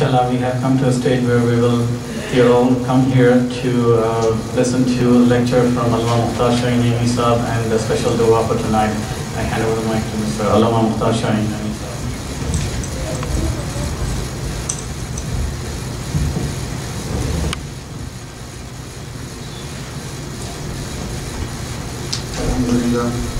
Inshallah, we have come to a stage where we will, you all come here to uh, listen to a lecture from Allama Mukhtar Shaheen Naimi and a special dua for tonight. I hand over the mic to Mr. Allama Mukhtar Shaheen Naimi Saab.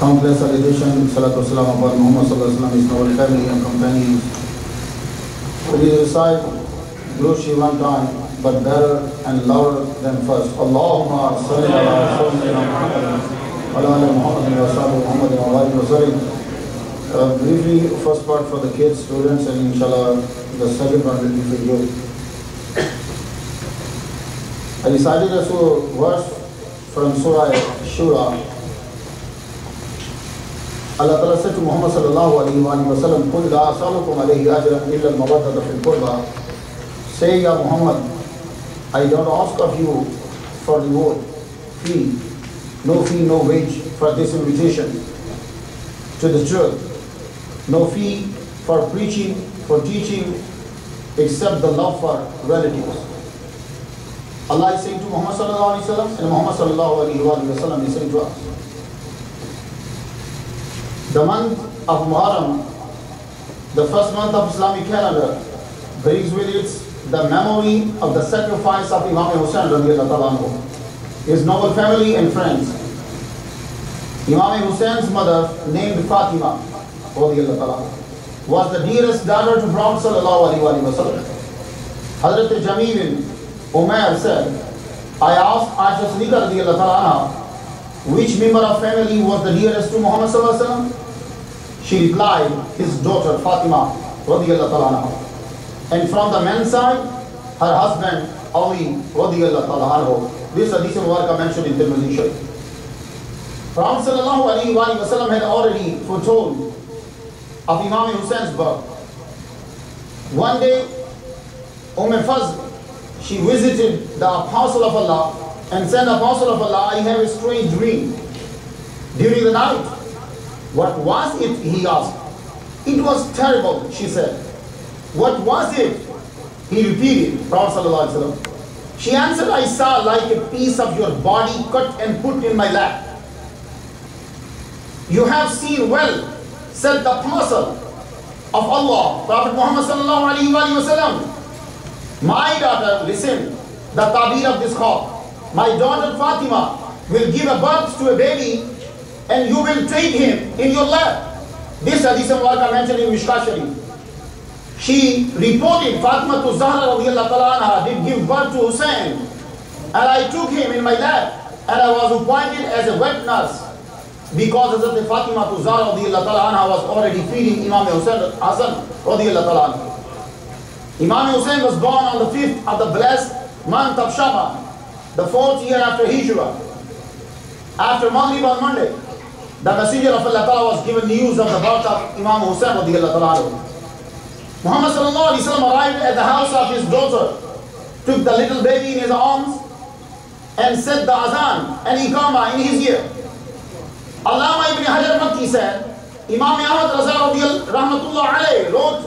Countless salutations, salatu salam upon Muhammad sallallahu alayhi wa sallam his noble family and companions, Please recite Guru one time, but better and louder than first. Allahumma salli ala sayyidina Muhammad wa ala ali Muhammad wa wa sallam. Uh, briefly, first part for the kids, students, and inshallah, the second part will be for you. I decided a verse from Surah Shura. আল্লাহ Muhammad সে two মোহাম্মদ সাল্লাহ আলী আলী ওসালাম কুল্লা আসালুকুম আলহি আজরাম fil ফিল Say, "Ya Muhammad, I don't ask of you for reward, fee, no fee, no wage for this invitation to the চুর no fee for preaching, for teaching, except the love for relatives. Allah is saying to Muhammad sallallahu alaihi wasallam and Muhammad sallallahu alaihi wasallam is saying to us, the month of Muharram, the first month of Islamic calendar, brings with it the memory of the sacrifice of Imam Hussain his noble family and friends. Imam Hussein's mother, named Fatima, was the dearest daughter to Prophet sallallahu. Hazrat Jamil bin Umair said, I asked Aisha Siddiqa which member of family was the dearest to Muhammad sallallahu? She replied, his daughter Fatima radiallahu ta'ala. And from the men's side, her husband Ali radiallahu ta'ala. This hadith Mubarakah mentioned in Tirmidhi Sharif. Prophet sallallahu alaihi wasallam had already foretold of Imam Hussein's birth. One day, Umm Fazl, she visited the Apostle of Allah and said, Apostle of Allah, I have a strange dream during the night. What was it? He asked. It was terrible, she said. What was it? He repeated, Prophet. She answered, I saw like a piece of your body cut and put in my lap. You have seen well, said the apostle of Allah, Prophet Muhammad. My daughter, listen, the tabir of this call. My daughter Fatima will give a birth to a baby and you will take him in your lap. This hadith I mentioned in Mishka Sharif. She reported Fatima to Zahra anha did give birth to Hussein and I took him in my lap and I was appointed as a wet nurse because Hazrat Fatima to Zahra anha was already feeding Imam Hussein. Imam Hussein was born on the 5th of the blessed month of Shaban, the fourth year after Hijrah. After Maghrib on Monday, the Messenger of Allah was given news of the birth of Imam Hussein Muhammad arrived at the house of his daughter, took the little baby in his arms, and said the azan and iqama in his ear. Allama ibn Hajar Makki said, Imam Ahmad Raza Rahmatullah wrote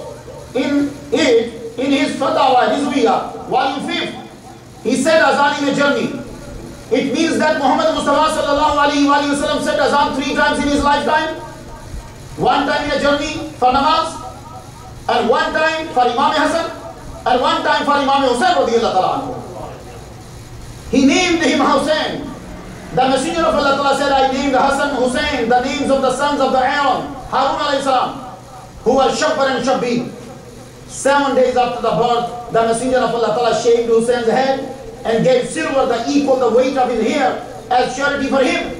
in it, in his Fatawa, Hizbiya, volume 5, he said azan in a journey. It means that Muhammad Mustafa sallallahu alayhi wa sallam said azan three times in his lifetime. One time in a journey for namaz, and one time for Imam Hassan, and one time for Imam Hussain He named him Hussein the Messenger of Allah said, I named Hassan Hussein, the names of the sons of the Aaron, Harun alayhi salam, who were Shabbar and Shabbi. Seven days after the birth, the Messenger of Allah shaved Hussein's head and gave silver the equal the weight of his hair as charity for him.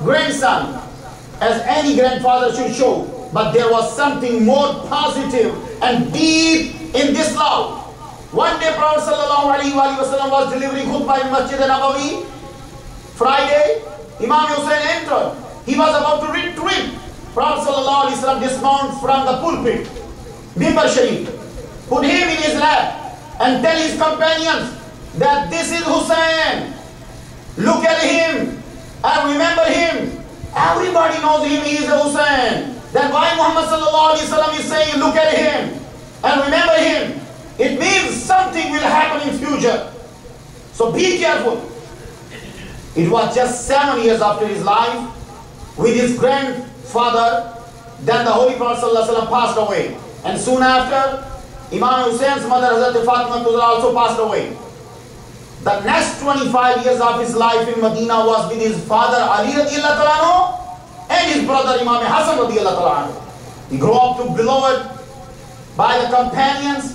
grandson as any grandfather should show. But there was something more positive and deep in this love. One day Prophet wasallam was delivering khutbah in Masjid Nabawi. Friday, Imam Hussein entered. He was about to read to. Prophet alaihi wasallam from the pulpit, Mimbar Sharif, put him in his lap and tell his companions that this is Hussein. Look at him and remember him. Everybody knows him, he is Hussein. Then why Muhammad is saying, look at him and remember him. It means something will happen in future. So be careful. It was just seven years after his life with his grandfather then the Holy Prophet passed away. And soon after, Imam Hussein's mother Hazrat Fatima also passed away. The next 25 years of his life in Medina was with his father Ali radiallahu and his brother Imam Hassan radiallahu He grew up to be beloved by the companions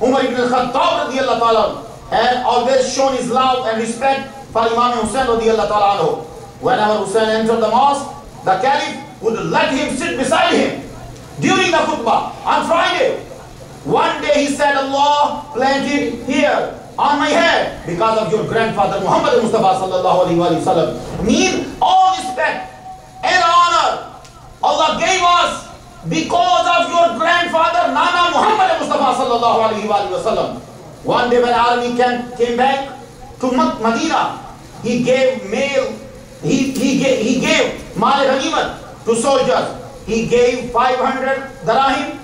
Umar ibn al-Khattab had always shown his love and respect for Imam Hussein radiallahu Whenever Hussein entered the mosque, the Caliph would let him sit beside him during the khutbah on Friday. One day he said, Allah planted here on my head because of your grandfather Muhammad Mustafa sallallahu alayhi wa sallam. Mean all respect and honor Allah gave us because of your grandfather Nana Muhammad Mustafa sallallahu alayhi wa sallam. One day when army came, came back to Medina, he gave mail, he, he, gave, he gave Mal Ghanimat to soldiers. He gave 500 darahim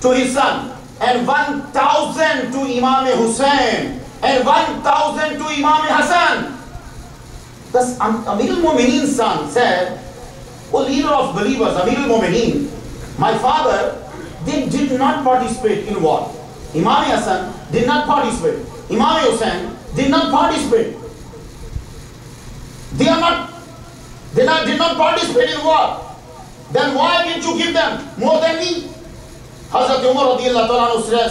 to his son and 1000 to Imam Hussein and 1000 to Imam Hassan. Thus Amir al-Mu'mineen son said, O leader of believers, Amir al-Mu'mineen, my father, they did not participate in war. Imam Hassan did not participate. Imam Hussein did not participate. They are not They not, did not participate in war. Then why did you give them more than me? Hazrat Umar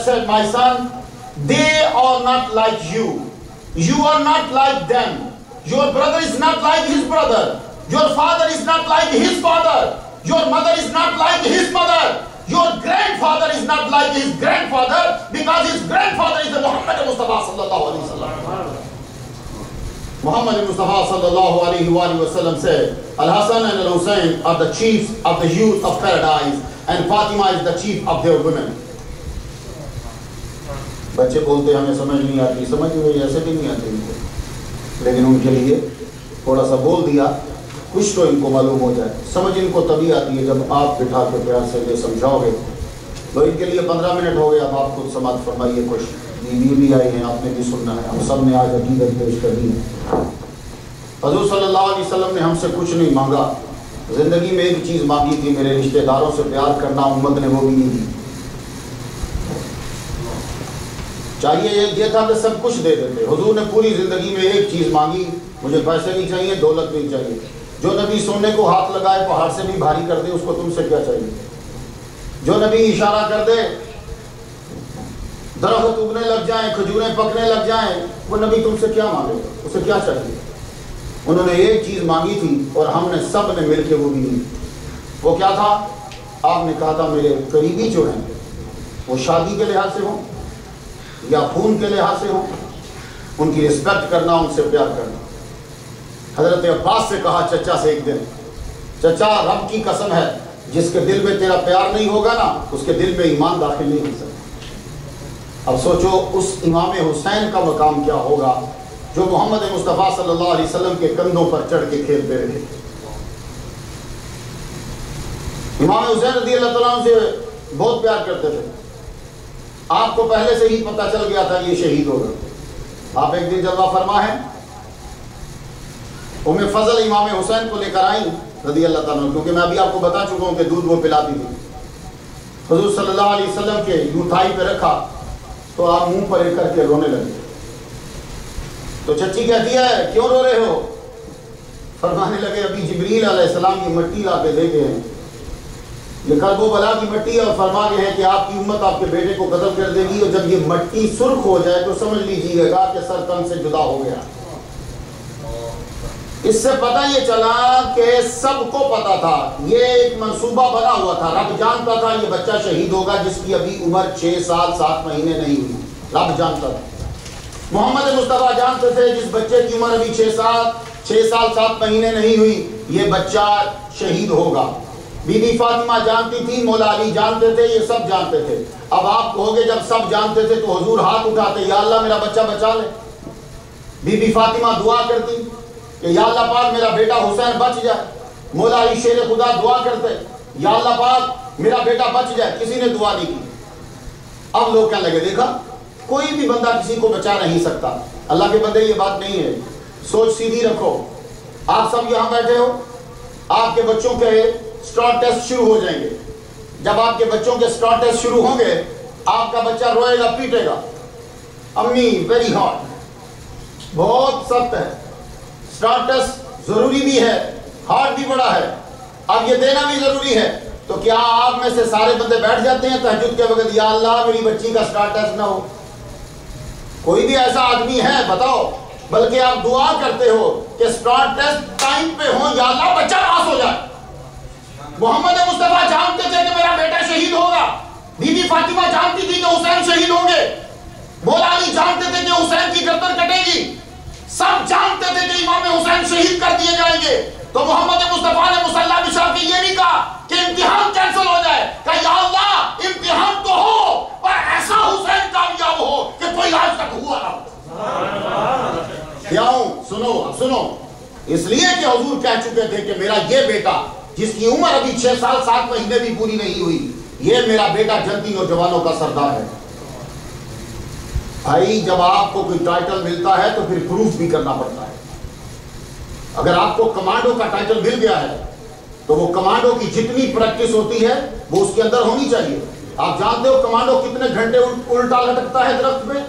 said, My son, they are not like you. You are not like them. Your brother is not like his brother. Your father is not like his father. Your mother is not like his mother. Your grandfather is not like his grandfather because his grandfather is the Muhammad Mustafa sallallahu wasallam. Muhammad Mustafa sallallahu alaihi wasallam said, Al Hassan and Al Hussein are the chiefs of the youth of paradise, and Fatima is the chief of their women. बच्चे बोलते हमें समझ नहीं आती समझ में ऐसे भी नहीं आती उनको लेकिन उनके लिए थोड़ा सा बोल दिया कुछ तो इनको मालूम हो जाए समझ इनको तभी आती है जब आप बिठा के प्यार से ये समझाओगे तो इनके लिए पंद्रह मिनट हो गए अब आप खुद समाज फरमाइए कुछ बीवी भी आई हैं, आपने भी सुनना है। हम सबने आज अकीदत पेश कर दी है। हजूर सल्लल्लाहु अलैहि वसल्लम ने हमसे कुछ नहीं मांगा। ज़िंदगी में एक चीज़ मांगी थी, मेरे रिश्तेदारों से प्यार करना, उम्मत ने वो भी नहीं दी। चाहिए ये था कि सब कुछ दे देते। हुजूर ने पूरी ज़िंदगी में एक चीज़ मांगी, मुझे पैसे नहीं चाहिए, दौलत नहीं चाहिए। जो नबी सोने को हाथ लगाए, पहाड़ से भी भारी कर दे, उसको तुमसे क्या चाहिए? जो नबी इशारा कर दे दरख्त उगने लग जाए, खजूरें पकने लग जाए। वो नबी तुमसे क्या मांगेगा उसे क्या चाहिए? उन्होंने एक चीज़ मांगी थी और हमने सबने मिल के वो भी ली। वो क्या था? आपने कहा था, मेरे करीबी जो हैं, वो शादी के लिहाज से हो या खून के लिहाज से हो? उनकी रिस्पेक्ट करना, उनसे प्यार करना। हज़रत अब्बास से कहा चचा से एक दिन, चचा, रब की कसम है, जिसके दिल में तेरा प्यार नहीं होगा ना, उसके दिल में ईमान दाखिल नहीं हो सकता। अब सोचो, उस इमाम हुसैन का मकाम क्या होगा, जो मोहम्मद मुस्तफ़ा सल्लल्लाहु अलैहि वसल्लम के कंधों पर चढ़ के खेलते रहे। इमाम हुसैन रदी अल्लाह से बहुत प्यार करते थे। आपको पहले से ही पता चल गया था ये शहीद होगा। आप एक दिन जलवा फरमा है उम्र फजल इमाम हुसैन को लेकर आई रदी अल्लाह क्योंकि मैं अभी आपको बता चुका हूँ कि दूध वो पिलाती थी। हजूर सल्लल्लाहु अलैहि वसल्लम के यूथाई पे रखा तो आप मुँह पर एक करके रोने लगे। तो चच्ची कहती है, क्यों रो रहे हो? फरमाने लगे, अभी जबरील अलैहिस्सलाम की मट्टी ला के दे गए हैं। ये वो बला की मट्टी और फरमा गए हैं कि आपकी उम्मत आपके बेटे को कत्ल कर देगी और जब ये मट्टी सुर्ख हो जाए तो समझ लीजिएगा कि सर तन से जुदा हो गया। इससे पता ये चला कि सबको पता था। ये एक मंसूबा बना हुआ था। रब जानता था ये बच्चा शहीद होगा जिसकी अभी उम्र छह साल, सात महीने नहीं हुई। रब जानता था। मोहम्मद मुस्तफ़ा जानते थे जिस बच्चे की उम्र अभी छह सात छह साल, सात महीने नहीं हुई, ये बच्चा शहीद होगा। बीबी फातिमा जानती थी, मौला अली जानते थे, ये सब जानते थे। अब आप कहोगे जब सब जानते थे तो हजूर हाथ उठाते, या अल्लाह मेरा बच्चा बचा ले। बीबी फातिमा दुआ करती। कि या अल्लाह पाक मेरा बेटा हुसैन बच जाए मौला अली शेर खुदा दुआ करते। या अल्लाह पाक मेरा बेटा बच जाए किसी ने दुआ नहीं की। अब लोग क्या लगे, देखा, कोई भी बंदा किसी को बचा नहीं सकता। अल्लाह के बंदे, ये बात नहीं है। सोच सीधी रखो। आप सब यहाँ बैठे हो। आपके बच्चों के स्टॉट टेस्ट शुरू हो जाएँगे। जब आपके बच्चों के स्टॉट टेस्ट शुरू होंगे, आपका बच्चा रोएगा, पीटेगा। अम्मी वेरी हॉट बहुत सख्त है। स्टार्ट टेस्ट ज़रूरी भी है हार्ड भी बड़ा है। अब ये देना भी ज़रूरी है। तो क्या आप में से सारे बंदे बैठ जाते हैं तहजुद के वक्त? या अल्लाह मेरी बच्ची का स्टार्ट टेस्ट ना हो। कोई भी ऐसा आदमी है, बताओ। बल्कि आप दुआ करते हो कि स्टार्ट टेस्ट टाइम पे हो या अल्लाह बच्चा पास हो जाए। मोहम्मद मुस्तफ़ा जानते थे कि मेरा बेटा शहीद होगा। बीबी फातिमा जानती थी कि हुसैन शहीद होंगे। बोला अली जानते थे कि हुसैन की गर्दन कटेगी। सब जानते थे कि इमाम हुसैन शहीद कर दिए जाएँगे। तो मोहम्मद मुस्तफ़ा ने मुसल्ला बिछा के ये नहीं कहा कि इम्तिहान कैंसिल हो जाए। कहा, या अल्लाह, इम्तिहान तो हो, पर ऐसा हुसैन कामयाब हो कि कोई आज तक हुआ ना क्यों सुनो सुनो। इसलिए कि हजूर कह चुके थे कि मेरा ये बेटा, जिसकी उम्र अभी छह साल, सात महीने भी पूरी नहीं हुई, ये मेरा बेटा जल्दी नौजवानों का सरदार है। भाई, जब आपको कोई टाइटल मिलता है तो फिर प्रूफ भी करना पड़ता है। अगर आपको कमांडो का टाइटल मिल गया है तो वो कमांडो की जितनी प्रैक्टिस होती है, वो उसके अंदर होनी चाहिए। आप जानते हो कमांडो कितने घंटे उल्टा लटकता है दरख्त में?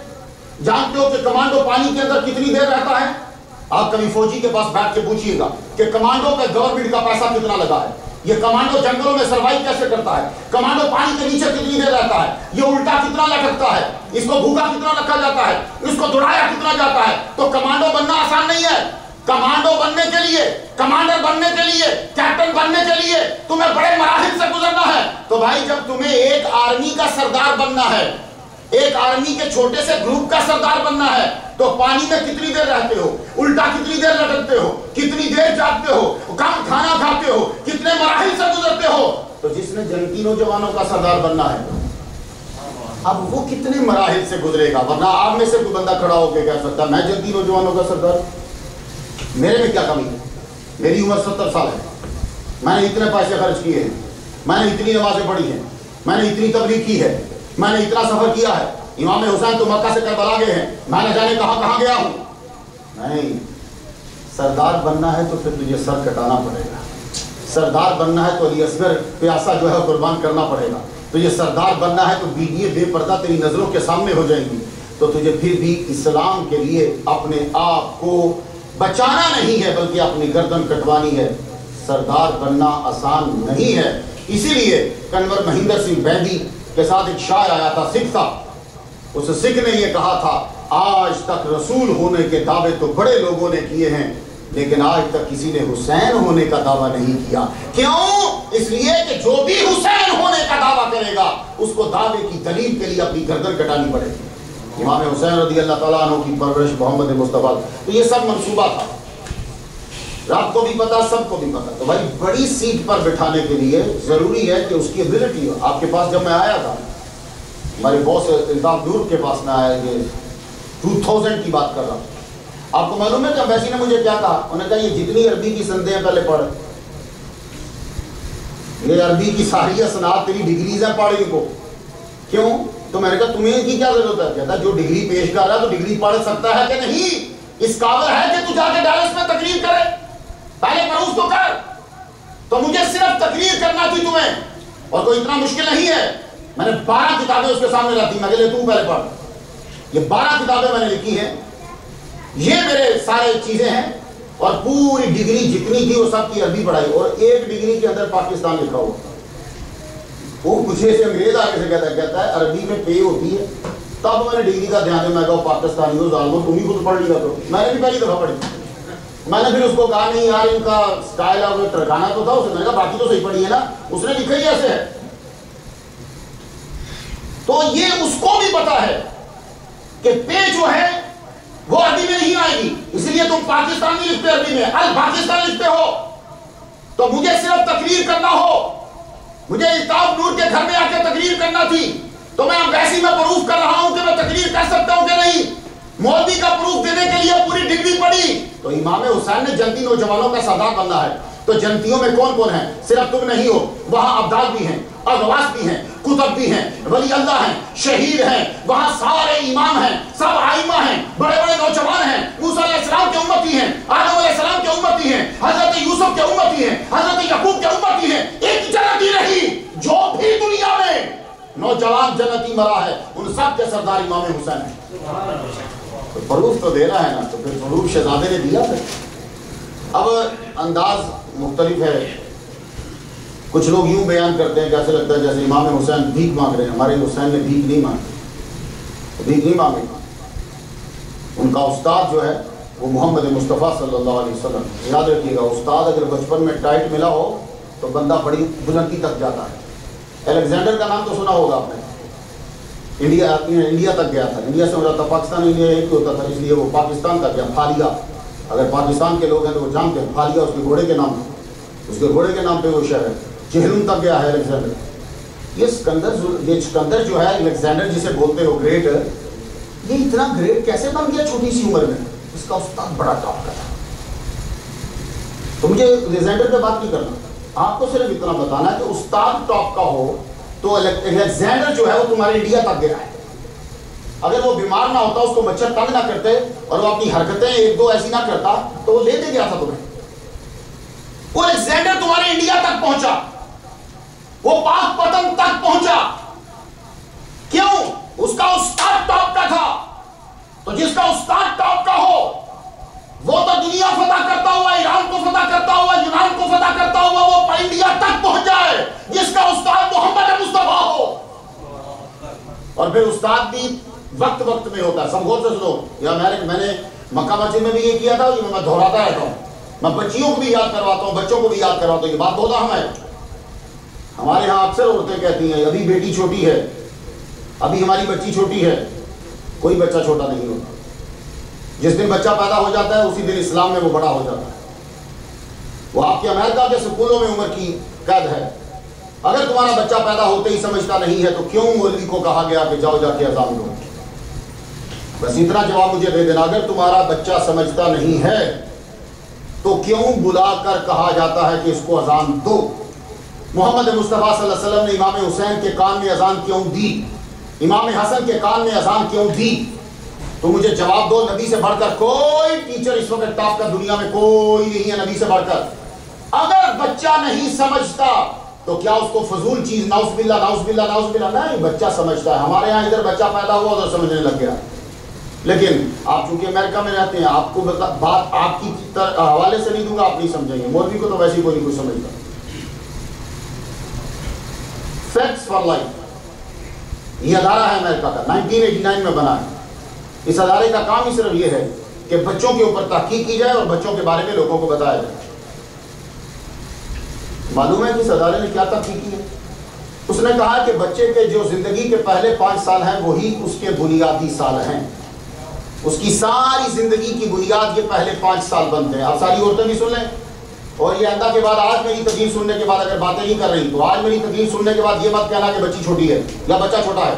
जानते हो कि कमांडो पानी के अंदर कितनी देर रहता है? आप कभी फौजी के पास बैठ के पूछिएगा कि कमांडो पे गवर्नमेंट का पैसा कितना लगा है? ये कमांडो जंगलों में सरवाइव कैसे करता है? कमांडो पानी के नीचे कितनी देर रहता है? ये उल्टा कितना लटकता है? इसको भूखा कितना रखा जाता है? इसको दुड़ाया कितना जाता है? तो कमांडो बनना आसान नहीं है। कमांडो बनने के लिए, कमांडर बनने के लिए, कैप्टन बनने के लिए तुम्हें बड़े मराहिल से गुजरना है। तो भाई जब तुम्हें एक आर्मी का सरदार बनना है एक आर्मी के छोटे से ग्रुप का सरदार बनना है। तो पानी में कितनी देर रहते हो? उल्टा कितनी देर लटकते हो? कितनी देर जागते हो? कम खाना खाते हो? कितने मराहिल से गुजरते हो? तो जिसने जनती नौजवानों का सरदार बनना है, अब वो कितने मराहिल से गुजरेगा? वरना आप में से कोई बंदा खड़ा होकर कह सकता मैं जनती नौजवानों का सरदार मेरे में क्या कमी है? मेरी उम्र सत्तर साल है। मैंने इतने पैसे खर्च किए हैं। मैंने इतनी नमाजें पढ़ी हैं। मैंने इतनी तबलीग की है। मैंने इतना सफ़र किया है। इमाम हुसैन तो मक्का से करबला गए हैं। मैं न जाने कहाँ कहाँ गया हूँ। नहीं, सरदार बनना है तो फिर तुझे सर कटाना पड़ेगा। सरदार बनना है तो अली असगर प्यासा जो है कुर्बान करना पड़ेगा। तुझे सरदार बनना है तो बीडिए बेपर्दा तेरी नज़रों के सामने हो जाएँगी। तो तुझे फिर भी इस्लाम के लिए अपने आप को बचाना नहीं है, बल्कि अपनी गर्दन कटवानी है। सरदार बनना आसान नहीं है। इसीलिए कन्वर महेंद्र सिंह बैदी के साथ एक शायर आया था, सिख था। उस सिख ने यह कहा था, आज तक रसूल होने के दावे तो बड़े लोगों ने किए हैं, लेकिन आज तक किसी ने हुसैन होने का दावा नहीं किया। क्यों? इसलिए कि जो भी हुसैन होने का दावा करेगा, उसको दावे की दलील के लिए अपनी गर्दन कटानी पड़ेगी। इमाम हुसैन रदी अल्लाह तला की परवरिश मोहम्मद मुस्तफ़ा। तो ये सब मंसूबा था। रब को भी पता सबको भी पता। तो भाई, बड़ी सीट पर बिठाने के लिए ज़रूरी है कि उसकी एबिलिटी आपके पास जब मैं आया था, हमारे बॉस इल्ताफ दूर के पास में आया कि टू थाउज़ेंड की बात कर रहा हूँ। आपको मालूम है कि अम्बेसी ने मुझे क्या कहा? उन्होंने कहा, ये जितनी अरबी की संदेह पहले पढ़। ये अरबी की सारी असनात तेरी डिग्रीज है पढ़ इनको। क्यों? तो मैंने कहा, तुम्हें की क्या ज़रूरत है? कहता, जो डिग्री पेश कर रहा है तो डिग्री पढ़ सकता है कि नहीं? इस काबिल है कि तू जाके डायस में तकलीफ़ करे? पहले प्रूफ तो कर। तो मुझे सिर्फ़ तकरीर करना थी तुम्हें। और कोई इतना मुश्किल नहीं है। मैंने बारह किताबें उसके सामने रखी मैं तू पहले पढ़। ये बारह किताबें मैंने लिखी है। ये मेरे सारे चीज़ें हैं। और पूरी डिग्री जितनी थी वो सब की अरबी पढ़ाई। और एक डिग्री के अंदर पाकिस्तान लिखा हुआ। वो मुझे से अंग्रेज़ आगे से कहता कहता है, अरबी में पे होती है। तब मैंने डिग्री का ध्यान दिया। मैं कहा, पाकिस्तानी हो, जालमो तुम ही खुद पढ़ लिया करो मैंने भी पहली दफ़ा पढ़ी। मैंने फिर उसको कहा, नहीं यार, इनका स्टाइल और तरखाना तो था उसने मैंने कहा, बाकी तो सही पढ़ी है ना, उसने लिखा ही ऐसे है तो ये उसको भी पता है कि पे जो है, वो अरबी में नहीं आएगी। इसलिए तुम पाकिस्तानी लिखते अरबी में। अल पाकिस्तान लिखते हो। तो मुझे सिर्फ़ तकरीर करना हो। मुझे इताब नूर के घर में आकर तकरीर करना थी। तो मैं वैसी में प्रूफ कर रहा हूँ कि मैं तकरीर कर सकता हूँ कि नहीं। मौलवी का प्रूफ देने के लिए पूरी डिग्री पड़ी तो इमाम हुसैन ने जनती नौजवानों का सरदार बनना है। तो जनतियों में कौन कौन है? सिर्फ़ तुम नहीं हो, वहाँ अब्दाल भी हैं, अगवास भी हैं, कुतब भी हैं, वली अल्लाह हैं, शहीद हैं, वहाँ सारे इमाम हैं, सब आइमा हैं बड़े बड़े नौजवान हैं, मूसा सलाम के उम्मती हैं, आदम सलाम के उम्मती हैं, हज़रत यूसुफ के उम्मती हैं, हज़रत यकूब के उम्मती हैं, एक जनती रही जो भी दुनिया में नौजवान जनती मरा है, उन सब के सरदार इमाम हुसैन है। तो फरूफ तो देना है ना तो फिर फरूफ शहजादे ने दिया फिर। अब अंदाज मुख्तलिफ़ है। कुछ लोग यूँ बयान करते हैं कैसे लगता है जैसे इमाम हुसैन भीख मांग रहे हैं। हमारे हुसैन ने भीख नहीं मांगी। भीख नहीं मांगे। उनका उस्ताद जो है, वो मोहम्मद मुस्तफ़ा सल्लल्लाहु अलैहि वसल्लम। याद रखिएगा, उस्ताद अगर बचपन में टाइट मिला हो तो बंदा बड़ी बुलंदी तक जाता है। अलेक्जेंडर का नाम तो सुना होगा आपने। इंडिया इंडिया तक गया था। इंडिया से था, पाकिस्तान, इंडिया एक होता था, इसलिए वो पाकिस्तान तक गया, फालिया। अगर पाकिस्तान के लोग हैं तो वो जानते हैं, फालिया उसके घोड़े के नाम उसके घोड़े के नाम पे वो शहर है। चेहलूम तक गया है अलेक्जेंडर। ये सिकंदर ये स्कंदर जो है, अलेक्जेंडर जिसे बोलते हो, ग्रेट, ये इतना ग्रेट कैसे बन गया छोटी सी उम्र में? इसका उस्ताद बड़ा टॉप का था तो मुझे अलेक्जेंडर पे बात नहीं करना। आपको सिर्फ़ इतना बताना है कि उस्ताद टॉप का हो तो अलेक्जेंडर जो है वो तुम्हारे इंडिया तक गया है। अगर वो बीमार ना होता, उसको मच्छर तंग ना करते और वो अपनी हरकतें एक दो ऐसी ना करता तो वो लेते गया था तुम्हें। वो अलेक्जेंडर तुम्हारे इंडिया तक पहुँचा। वो पाक पतन तक पहुँचा। क्यों? उसका उस्ताद टॉप का था। तो जिसका उस्ताद टॉप का हो वो तो दुनिया फतह करता हुआ, ईरान को फतह करता हुआ, यूनान को फतह करता हुआ, वो इंडिया तक पहुँच जाए, जिसका उस्ताद मोहम्मद मुस्तफ़ा हो। और फिर उस्ताद भी वक्त वक्त में होता है। सब गौर से सुनो, या मैंने मैंने मक्का मस्जिद में भी ये किया था मैं दोहराता रहता हूँ। मैं बच्चियों को भी याद करवाता हूँ, बच्चों को भी याद करवाता हूँ, ये बात बहुत अहम है हमारे यहाँ अक्सर औरतें कहती हैं, अभी बेटी छोटी है, अभी हमारी बच्ची छोटी है। कोई बच्चा छोटा नहीं होता। जिस दिन बच्चा पैदा हो जाता है, उसी दिन इस्लाम में वो बड़ा हो जाता है। वो आपके अमेरिका के स्कूलों में उम्र की कैद है। अगर तुम्हारा बच्चा पैदा होते ही समझता नहीं है तो क्यों मौलवी को कहा गया कि जाओ जाके अजान दो? बस इतना जवाब मुझे दे देना, अगर तुम्हारा बच्चा समझता नहीं है तो क्यों बुलाकर कहा जाता है कि इसको अजान दो? मोहम्मद मुस्तफ़ा वसल्लम ने इमाम हुसैन के कान में अजान क्यों दी? इमाम हसन के कान में अजान क्यों दी? तो मुझे जवाब दो नबी से बढ़कर। कोई टीचर इस वक्त का दुनिया में कोई नहीं है नबी से बढ़कर। अगर बच्चा नहीं समझता तो क्या उसको फजूल चीज़ नाउस बिल्ला नाउस नाउसबिल्ला नाउसबिल्ला नाउसबिल्ला नहीं, बच्चा समझता है। हमारे यहाँ इधर बच्चा पैदा हुआ तो समझने लग गया। लेकिन आप चूँकि अमेरिका में रहते हैं, आपको बता, बात आपकी हवाले से नहीं दूँगा, आप नहीं समझेंगे। मोदी को तो वैसे कोई नहीं कुछ समझता। फैक्ट्स फॉर लाइफ ये अदारा है अमेरिका का। 1989 में बना है। इस अदारे का काम ही सिर्फ़ ये है कि बच्चों के ऊपर तहकीक की जाए और बच्चों के बारे में लोगों को बताया जाए। मालूम है कि इस अदारे ने क्या तहकीक की है? उसने कहा कि बच्चे के जो ज़िंदगी के पहले पाँच साल हैं, वही उसके बुनियादी साल हैं। उसकी सारी ज़िंदगी की बुनियाद ये पहले पाँच साल बनते हैं। आप सारी औरतें भी सुन लें। और ये अंदा के बाद आज मेरी तकलीफ़ सुनने के बाद अगर बातें नहीं कर रही तो आज मेरी तकलीफ़ सुनने के बाद ये मत कहना कि बच्ची छोटी है या बच्चा छोटा है।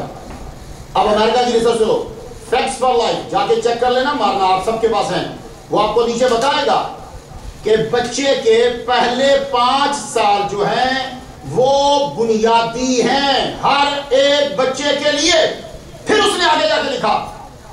अब अमेरिका की रिसर्च सुनो। फैक्ट्स फॉर लाइफ जाके चेक कर लेना, मारना आप सबके पास हैं। वो आपको नीचे बताएगा कि बच्चे के पहले पाँच साल जो हैं, वो बुनियादी हैं हर एक बच्चे के लिए। फिर उसने आगे जाके लिखा,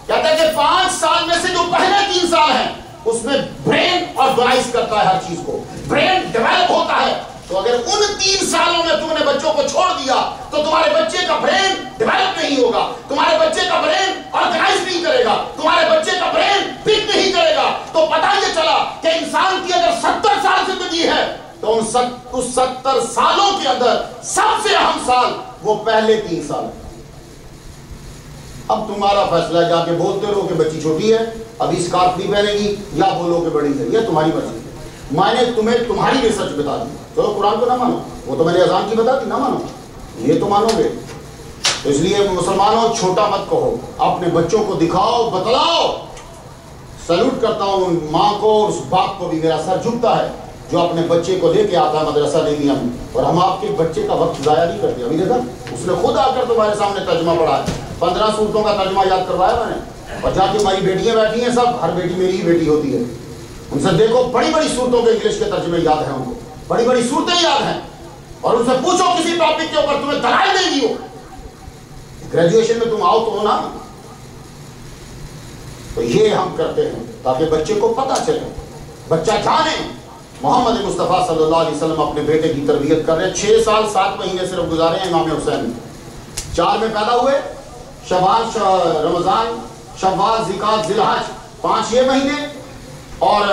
कहता है कि पाँच साल में से जो पहले तीन साल हैं, उसमें ब्रेन ऑर्गेनाइज करता है हर चीज़ को। ब्रेन डेवलप होता है। तो अगर उन तीन सालों में तुमने बच्चों को छोड़ दिया तो तुम्हारे बच्चे का ब्रेन डेवलप नहीं होगा। तुम्हारे बच्चे का ब्रेन ऑर्गेनाइज नहीं करेगा। तुम्हारे बच्चे का ब्रेन पिक नहीं करेगा। तो पता ये चला कि इंसान की अगर सत्तर साल ज़िंदगी है तो उन उस सत्तर सालों के अंदर सबसे अहम साल वो पहले तीन साल अब तुम्हारा फैसला जाके बोलते रहो कि बच्ची छोटी है, अभी स्कार्फ नहीं पहनेगी, या बोलो कि बड़ी है। ये तुम्हारी मर्ज़ी है। मैंने तुम्हें तुम्हारी रिसर्च बता दी। चलो कुरान को ना मानो। वो तो मैंने अजान की बता दी, ना मानो। ये तो मानोगे। तो इसलिए मुसलमानों, छोटा मत कहो। अपने बच्चों को दिखाओ, बतलाओ। सल्यूट करता हूँ माँ को और उस बाप को भी। मेरा सर झुकता है, जो अपने बच्चे को लेके आता है मदरसा नहीं में और हम आपके बच्चे का वक्त ज़ाया नहीं करते। अभी देखा, उसने खुद आकर तुम्हारे सामने तर्जमा पढ़ा है पंद्रह सूरतों का तर्जमा याद करवाया मैंने। और जाके हमारी बेटियाँ बैठी हैं सब, हर बेटी मेरी ही बेटी होती है। उनसे देखो बड़ी बड़ी सूरतों के इंग्लिश के तर्जमे याद हैं उनको। बड़ी बड़ी सूरतें याद हैं। और उनसे पूछो किसी टॉपिक के ऊपर, तुम्हें दलाल नहीं दी हो। ग्रेजुएशन में तुम आओ तो हो ना। तो ये हम करते हैं, ताकि बच्चे को पता चले। बच्चा जाने, मोहम्मद मुस्तफ़ा सल्लल्लाहु अलैहि वसल्लम अपने बेटे की तरबियत कर रहे हैं। छह साल, सात महीने सिर्फ़ गुजारे हैं इमाम हुसैन। चार में पैदा हुए, शबाज रमज़ान, शबाज, जिकात, जिलहज, पाँच छह महीने। और,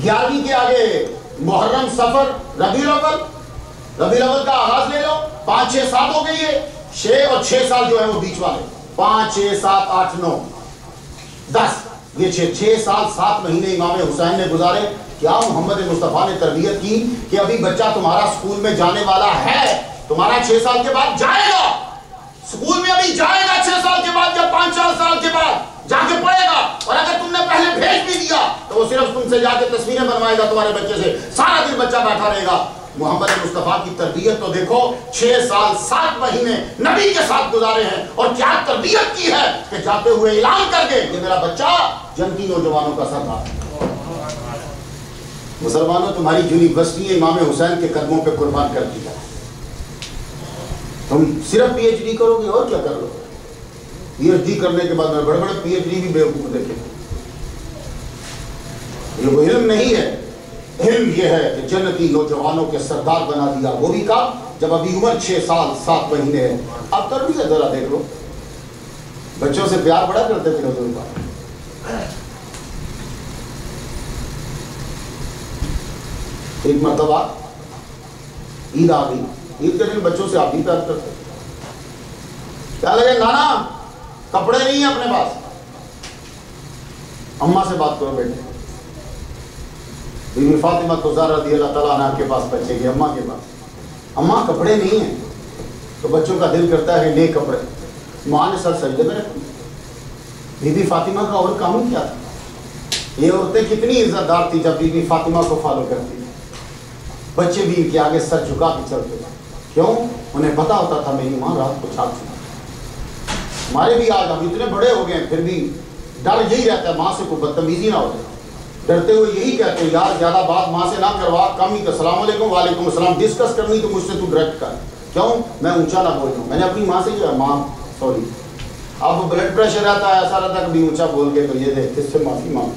ग्यारहवीं के आगे मुहर्रम सफ़र रबी अव्वल। रबी अव्वल का आगाज़ ले लो। पाँच, छह, सात हो गई है। छह और छह साल जो है वो बीच वाले। पाँच, छह, सात, आठ, नौ। दस। ये छह छह साल, सात महीने इमाम हुसैन ने गुजारे। क्या मोहम्मद मुस्तफ़ा ने तरबियत की कि अभी बच्चा तुम्हारा स्कूल में जाने वाला है? तुम्हारा छह साल के बाद जाएगा। स्कूल में अभी जाएगा छह साल के बाद या पाँच, चार साल के बाद जाके पढ़ेगा। और अगर तुमने भेज भी दिया तो वो सिर्फ़ तुमसे जाके तस्वीरें बनवाएगा तुम्हारे बच्चे से। सारा दिन बच्चा बैठा रहेगा। मोहम्मद मुस्तफ़ा की तरबियत तो देखो, छह साल, सात महीने नबी के साथ गुजारे हैं और क्या तरबियत की है कि जाते हुए ऐलान कर दे, ये मेरा बच्चा जनती नौजवानों का सरदार मुसलमानों तुम्हारी यूनिवर्सिटी इमाम हुसैन के कदमों पे कुर्बान कर दिया। तुम सिर्फ़ पीएचडी करोगे और क्या कर लो पीएचडी करने के बाद में बड़े बड़े पीएचडी भी बेवकूफ़ देखे। ये वो इल्म नहीं है। इल्म ये है कि जन्नती नौजवानों के सरदार बना दिया। वो भी कहा जब अभी उम्र छः साल, सात महीने है। अब भी ज़रा देख लो। बच्चों से प्यार बड़ा करते थे नौजवान। का एक मरतबा, ईद आ गई। ईद के दिन बच्चों से आप भी प्यार करते क्या लगे, नाना, कपड़े नहीं है अपने पास। अम्मा से बात करो, बेटे। बीबी फातिमा तो ज़ारा रदी अल्लाह तला के पास बच्चे की अम्मा के पास। अम्मा कपड़े नहीं हैं तो बच्चों का दिल करता है नए कपड़े। माँ ने सर सजदे में बीबी फातिमा का और काम क्या था? ये औरतें कितनी इज्जतदार थी जब बीबी फातिमा को फॉलो करती बच्चे भी इनके आगे सर झुका के चलते थे। क्यों? उन्हें पता होता था, मेरी माँ रात को छाप चुका हमारे भी आज हम इतने बड़े हो गए फिर भी डर यही रहता है, माँ से कोई बदतमीजी ना हो जाए। डरते हुए यही कहते यार, ज़्यादा बात माँ से ना करवा, कम ही सलाम वालेकुम वालेकुम सलाम। डिस्कस करनी तो मुझसे तू डायरेक्ट कर। क्यों? मैं ऊँचा ना बोल रहा मैंने अपनी माँ से है माँ सॉरी अब ब्लड प्रेशर रहता है, ऐसा रहता कभी ऊँचा बोल के तो ये देख इससे माफ़ी मांग?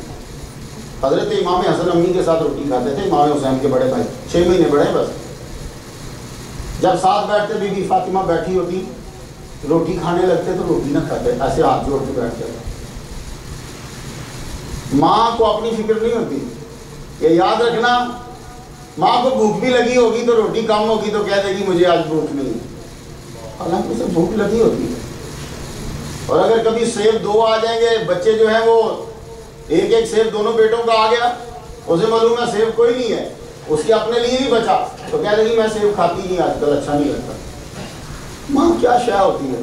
हज़रत इमाम हसन अम्मी के साथ रोटी खाते थे, इमाम हुसैन के बड़े भाई। छह महीने बड़े बस। जब साथ बैठते, बीबी फातिमा बैठी होती, रोटी खाने लगते तो रोटी ना खाते, ऐसे हाथ जोड़ के बैठ जाते माँ को अपनी फ़िक्र नहीं होती। ये याद रखना, माँ को भूख भी लगी होगी तो रोटी कम होगी तो कह देगी, मुझे आज भूख नहीं है। हालाँकि उसे भूख लगी होती है। और अगर कभी सेब दो आ जाएँगे, बच्चे जो है वो एक एक सेब दोनों बेटों का आ गया, उसे मालूम है सेब कोई नहीं है, उसके अपने लिए नहीं बचा तो कह देगी, मैं सेब खाती नहीं, आजकल अच्छा नहीं लगता। माँ क्या शय होती है?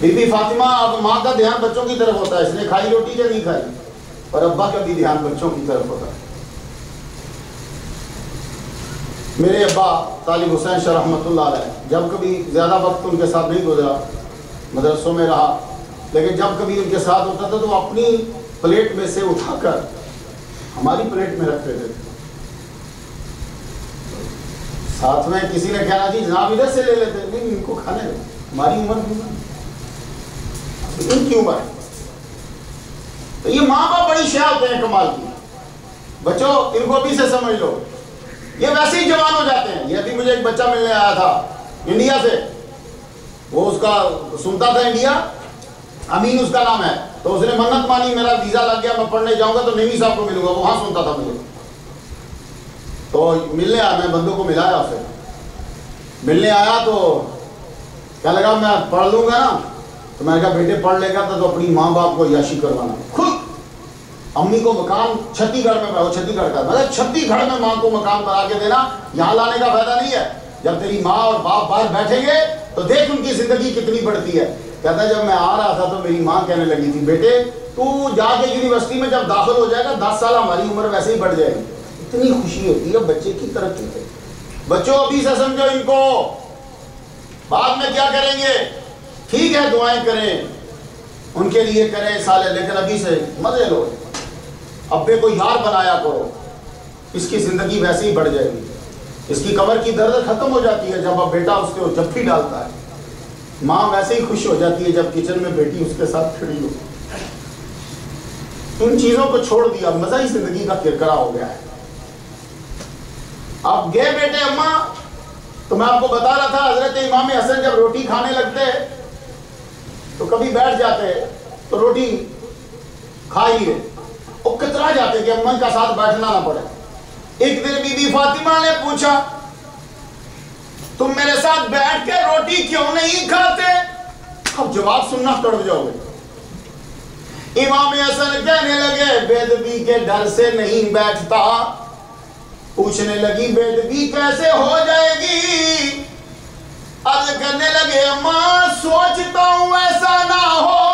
बीबी फातिमा, अब माँ का ध्यान बच्चों की तरफ़ होता है, इसने खाई रोटी या नहीं खाई? और अब्बा का भी ध्यान बच्चों की तरफ़ होता मेरे अब्बा, तालिब हुसैन शाह रहमत जब कभी ज़्यादा वक्त उनके साथ नहीं गुजरा, मदरसों में रहा, लेकिन जब कभी उनके साथ होता था तो अपनी प्लेट में से उठाकर हमारी प्लेट में रख थे। साथ में किसी ने कहना जी, जनाब इधर से ले लेते नहीं इनको खाने हमारी उम्र उम्र इनकी उम्र है। तो ये माँ बाप बड़ी शह होते हैं कमाल की बच्चों, इनको भी से समझ लो। ये वैसे ही जवान हो जाते हैं। ये अभी मुझे एक बच्चा मिलने आया था, इंडिया से। वो उसका, सुनता था इंडिया। अमीन उसका नाम है। तो उसने मन्नत मानी, मेरा वीज़ा लग गया, मैं पढ़ने जाऊँगा तो नेमी साहब को मिलूँगा। वहाँ सुनता था मुझे। तो मिलने आया, मैं बंदों को मिलाया उसे। मिलने आया तो क्या लगा, मैं पढ़ लूँगा ना। तो मैंने कहा बेटे पढ़ लेगा तो, तो अपनी माँ बाप को याशी करवाना। खुद। अम्मी को मकान छत्तीसगढ़ में वो छत्तीसगढ़ का। मतलब छत्तीसगढ़ में माँ को मकान बना के देना यहाँ लाने का फ़ायदा नहीं है। जब तेरी माँ और बाप बाहर बैठेंगे तो देख उनकी ज़िंदगी कितनी बढ़ती है। कहता जब मैं आ रहा था तो मेरी माँ कहने लगी थी बेटे तू जाके यूनिवर्सिटी में जब दाखिल हो जाएगा दस साल हमारी उम्र वैसे ही बढ़ जाएगी। इतनी खुशी होती है बच्चे की तरक्की से बच्चों अभी से समझो इनको। बाद में क्या करेंगे? ठीक है, दुआएँ करें। उनके लिए करें साले लेकिन अभी से, मज़े लो। अब्बे को यार बनाया करो। इसकी ज़िंदगी वैसे ही बढ़ जाएगी। इसकी कमर की दर्द खत्म हो जाती है जब अब बेटा उसके जफ्फी डालता है। माँ वैसे ही खुश हो जाती है जब किचन में बेटी उसके साथ खड़ी हो। इन चीज़ों को छोड़ दिया मज़ा ही ज़िंदगी का किरकरा हो गया है। आप गए बेटे अम्मा तो मैं आपको बता रहा था, हज़रत इमाम हसन जब रोटी खाने लगते तो कभी बैठ जाते तो रोटी खा ही रहे वो कितना जाते कि अम्मा का साथ बैठना ना पड़े। एक दिन बीबी फातिमा ने पूछा, तुम मेरे साथ बैठ के रोटी क्यों नहीं खाते? अब जवाब सुनना तड़ जाओगे। इमाम हसन कहने लगे, बेदबी के डर से नहीं बैठता। पूछने लगी, बेदबी कैसे हो जाएगी? अर्ज़ करने लगे, अम्मा, सोचता हूँ ऐसा ना हो।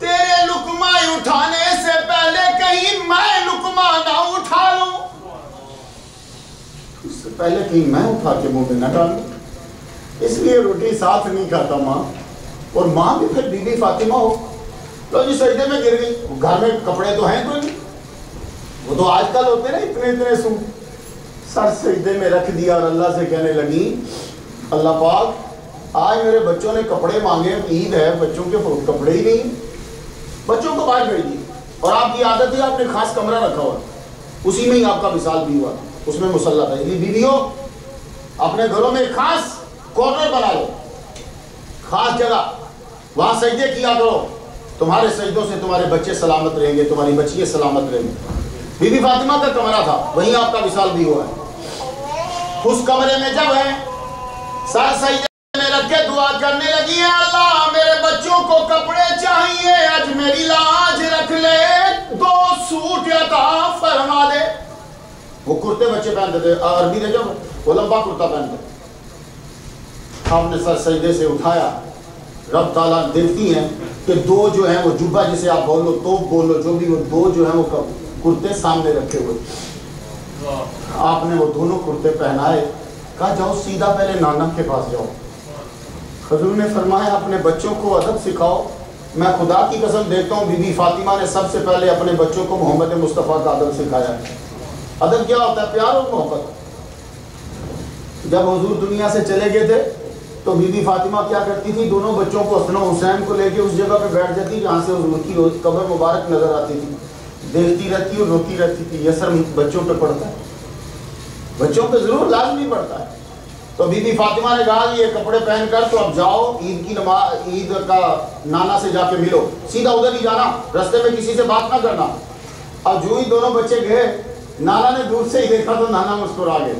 तेरे लुकमा उठाने से पहले कहीं मैं लुकमा ना उठा लूँ। उससे पहले कहीं मैं उठा के मुँह में न डालू। इसलिए रोटी साथ नहीं खाता माँ, और माँ भी फिर बीबी फातिमा हो। लो जी, सजदे में गिर गई। घर में कपड़े तो हैं कोई नहीं। वो तो आजकल होते ना इतने इतने सूट। सर सजदे में रख दिया और अल्लाह से कहने लगी अल्लाह पाक, आज मेरे बच्चों ने कपड़े मांगे ईद है बच्चों के कपड़े ही नहीं। बच्चों को बाहर भेज दिए। और आपकी आदत है, आपने खास कमरा रखा हुआ। उसी में ही आपका विशाल भी हुआ। उसमें मुसल्ला था। इसलिए बीवियों, अपने घरों में खास कॉर्नर बना लो खास जगह। वहाँ सजदे किया करो। तुम्हारे सजदों से तुम्हारे बच्चे सलामत रहेंगे, तुम्हारी बच्चियाँ सलामत रहेंगी। बीबी फातिमा का कमरा था। वहीं आपका विशाल भी हुआ है। उस कमरे में जब है सर में रख के दुआ करने लगी है अल्लाह मेरे बच्चों को कपड़े चाहिए आज मेरी लाज रख ले दो सूट अता फरमा दे। वो कुर्ते बच्चे पहनते थे अरबी थे जब वो लंबा कुर्ता पहनते आपने सर सजदे से उठाया रब ताला देखती हैं कि दो जो है वो जुब्बा जिसे आप बोलो तो बोलो जो भी वो दो जो है वो कुर्ते सामने रखे हुए। आपने वो दोनों कुर्ते पहनाए कहा, जाओ, सीधा पहले नानक के पास जाओ। हजूर ने फरमाया, अपने बच्चों को अदब सिखाओ। मैं खुदा की कसम देखता हूँ, बीबी फातिमा ने सबसे पहले अपने बच्चों को मोहम्मद मुस्तफ़ा का अदब सिखाया अदब क्या होता है? प्यार और मोहब्बत। जब हजूर दुनिया से चले गए थे तो बीबी फातिमा क्या करती थी? दोनों बच्चों को हसन हुसैन को लेके उस जगह पे बैठ जाती, जहाँ से उनकी कब्र मुबारक नज़र आती थी। देखती रहती और रोती रहती थी। यह सर बच्चों पे पड़ता है। बच्चों पे ज़रूर लाजमी पड़ता है। तो बीबी फातिमा ने कहा ये कपड़े पहन कर तो अब जाओ ईद की नमाज़ ईद का नाना से जाके मिलो। सीधा उधर ही जाना रास्ते में किसी से बात ना करना। अब जो ही दोनों बच्चे गए नाना ने दूर से ही देखा तो नाना मुस्कुरा गए।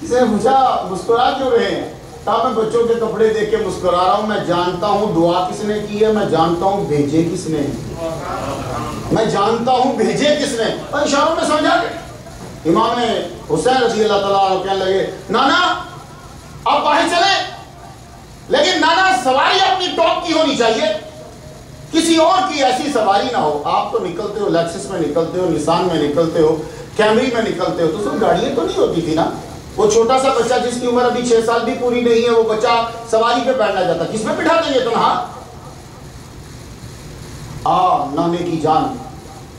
किसी ने पूछा मुस्कुरा क्यों रहे हैं? तब मैं बच्चों के कपड़े देख के मुस्कुरा रहा हूँ। मैं जानता हूँ दुआ किसने की है मैं जानता हूँ भेजे किसने मैं जानता हूँ भेजे किसने और इशारों में समझा इमाम हुसैन रज़ी अल्लाह तला कहने लगे, नाना, आप बाहर चले। लेकिन नाना, सवारी अपनी टॉप की होनी चाहिए। किसी और की ऐसी सवारी ना हो। आप तो निकलते हो लेक्सिस में निकलते हो निशान में निकलते हो कैमरी में निकलते हो तो सब गाड़ियाँ तो नहीं होती थी ना? वो छोटा सा बच्चा जिसकी उम्र अभी छह साल भी पूरी नहीं है, वो बच्चा सवारी पे बैठना चाहता किसमें बिठा देंगे तुम हाँ? आ, नाने की जान।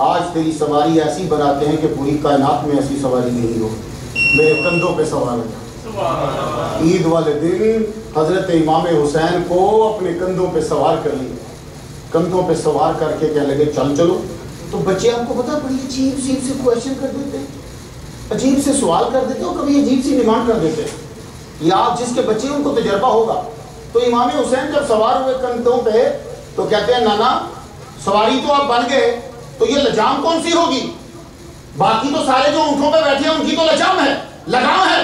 आज तेरी सवारी ऐसी बनाते हैं कि पूरी कायनात में ऐसी सवारी नहीं हो। मेरे कंधों पे सवार है। ईद वाले दिन हज़रत इमाम हुसैन को अपने कंधों पे सवार कर लिए। कंधों पे सवार करके क्या लगे, चल चलो। तो बच्चे आपको पता, बड़ी अजीब अजीब से क्वेश्चन कर देते अजीब से सवाल कर देते हो कभी अजीब सी डिमांड कर देते या आप जिसके बच्चे उनको तजर्बा होगा। तो इमाम हुसैन जब सवार हुए कंधों पे तो कहते हैं, नाना, सवारी तो आप बन गए। तो ये लजाम कौन सी होगी? बाकी तो सारे जो ऊँटों पे बैठे हैं, उनकी तो लजाम है, लगाम है।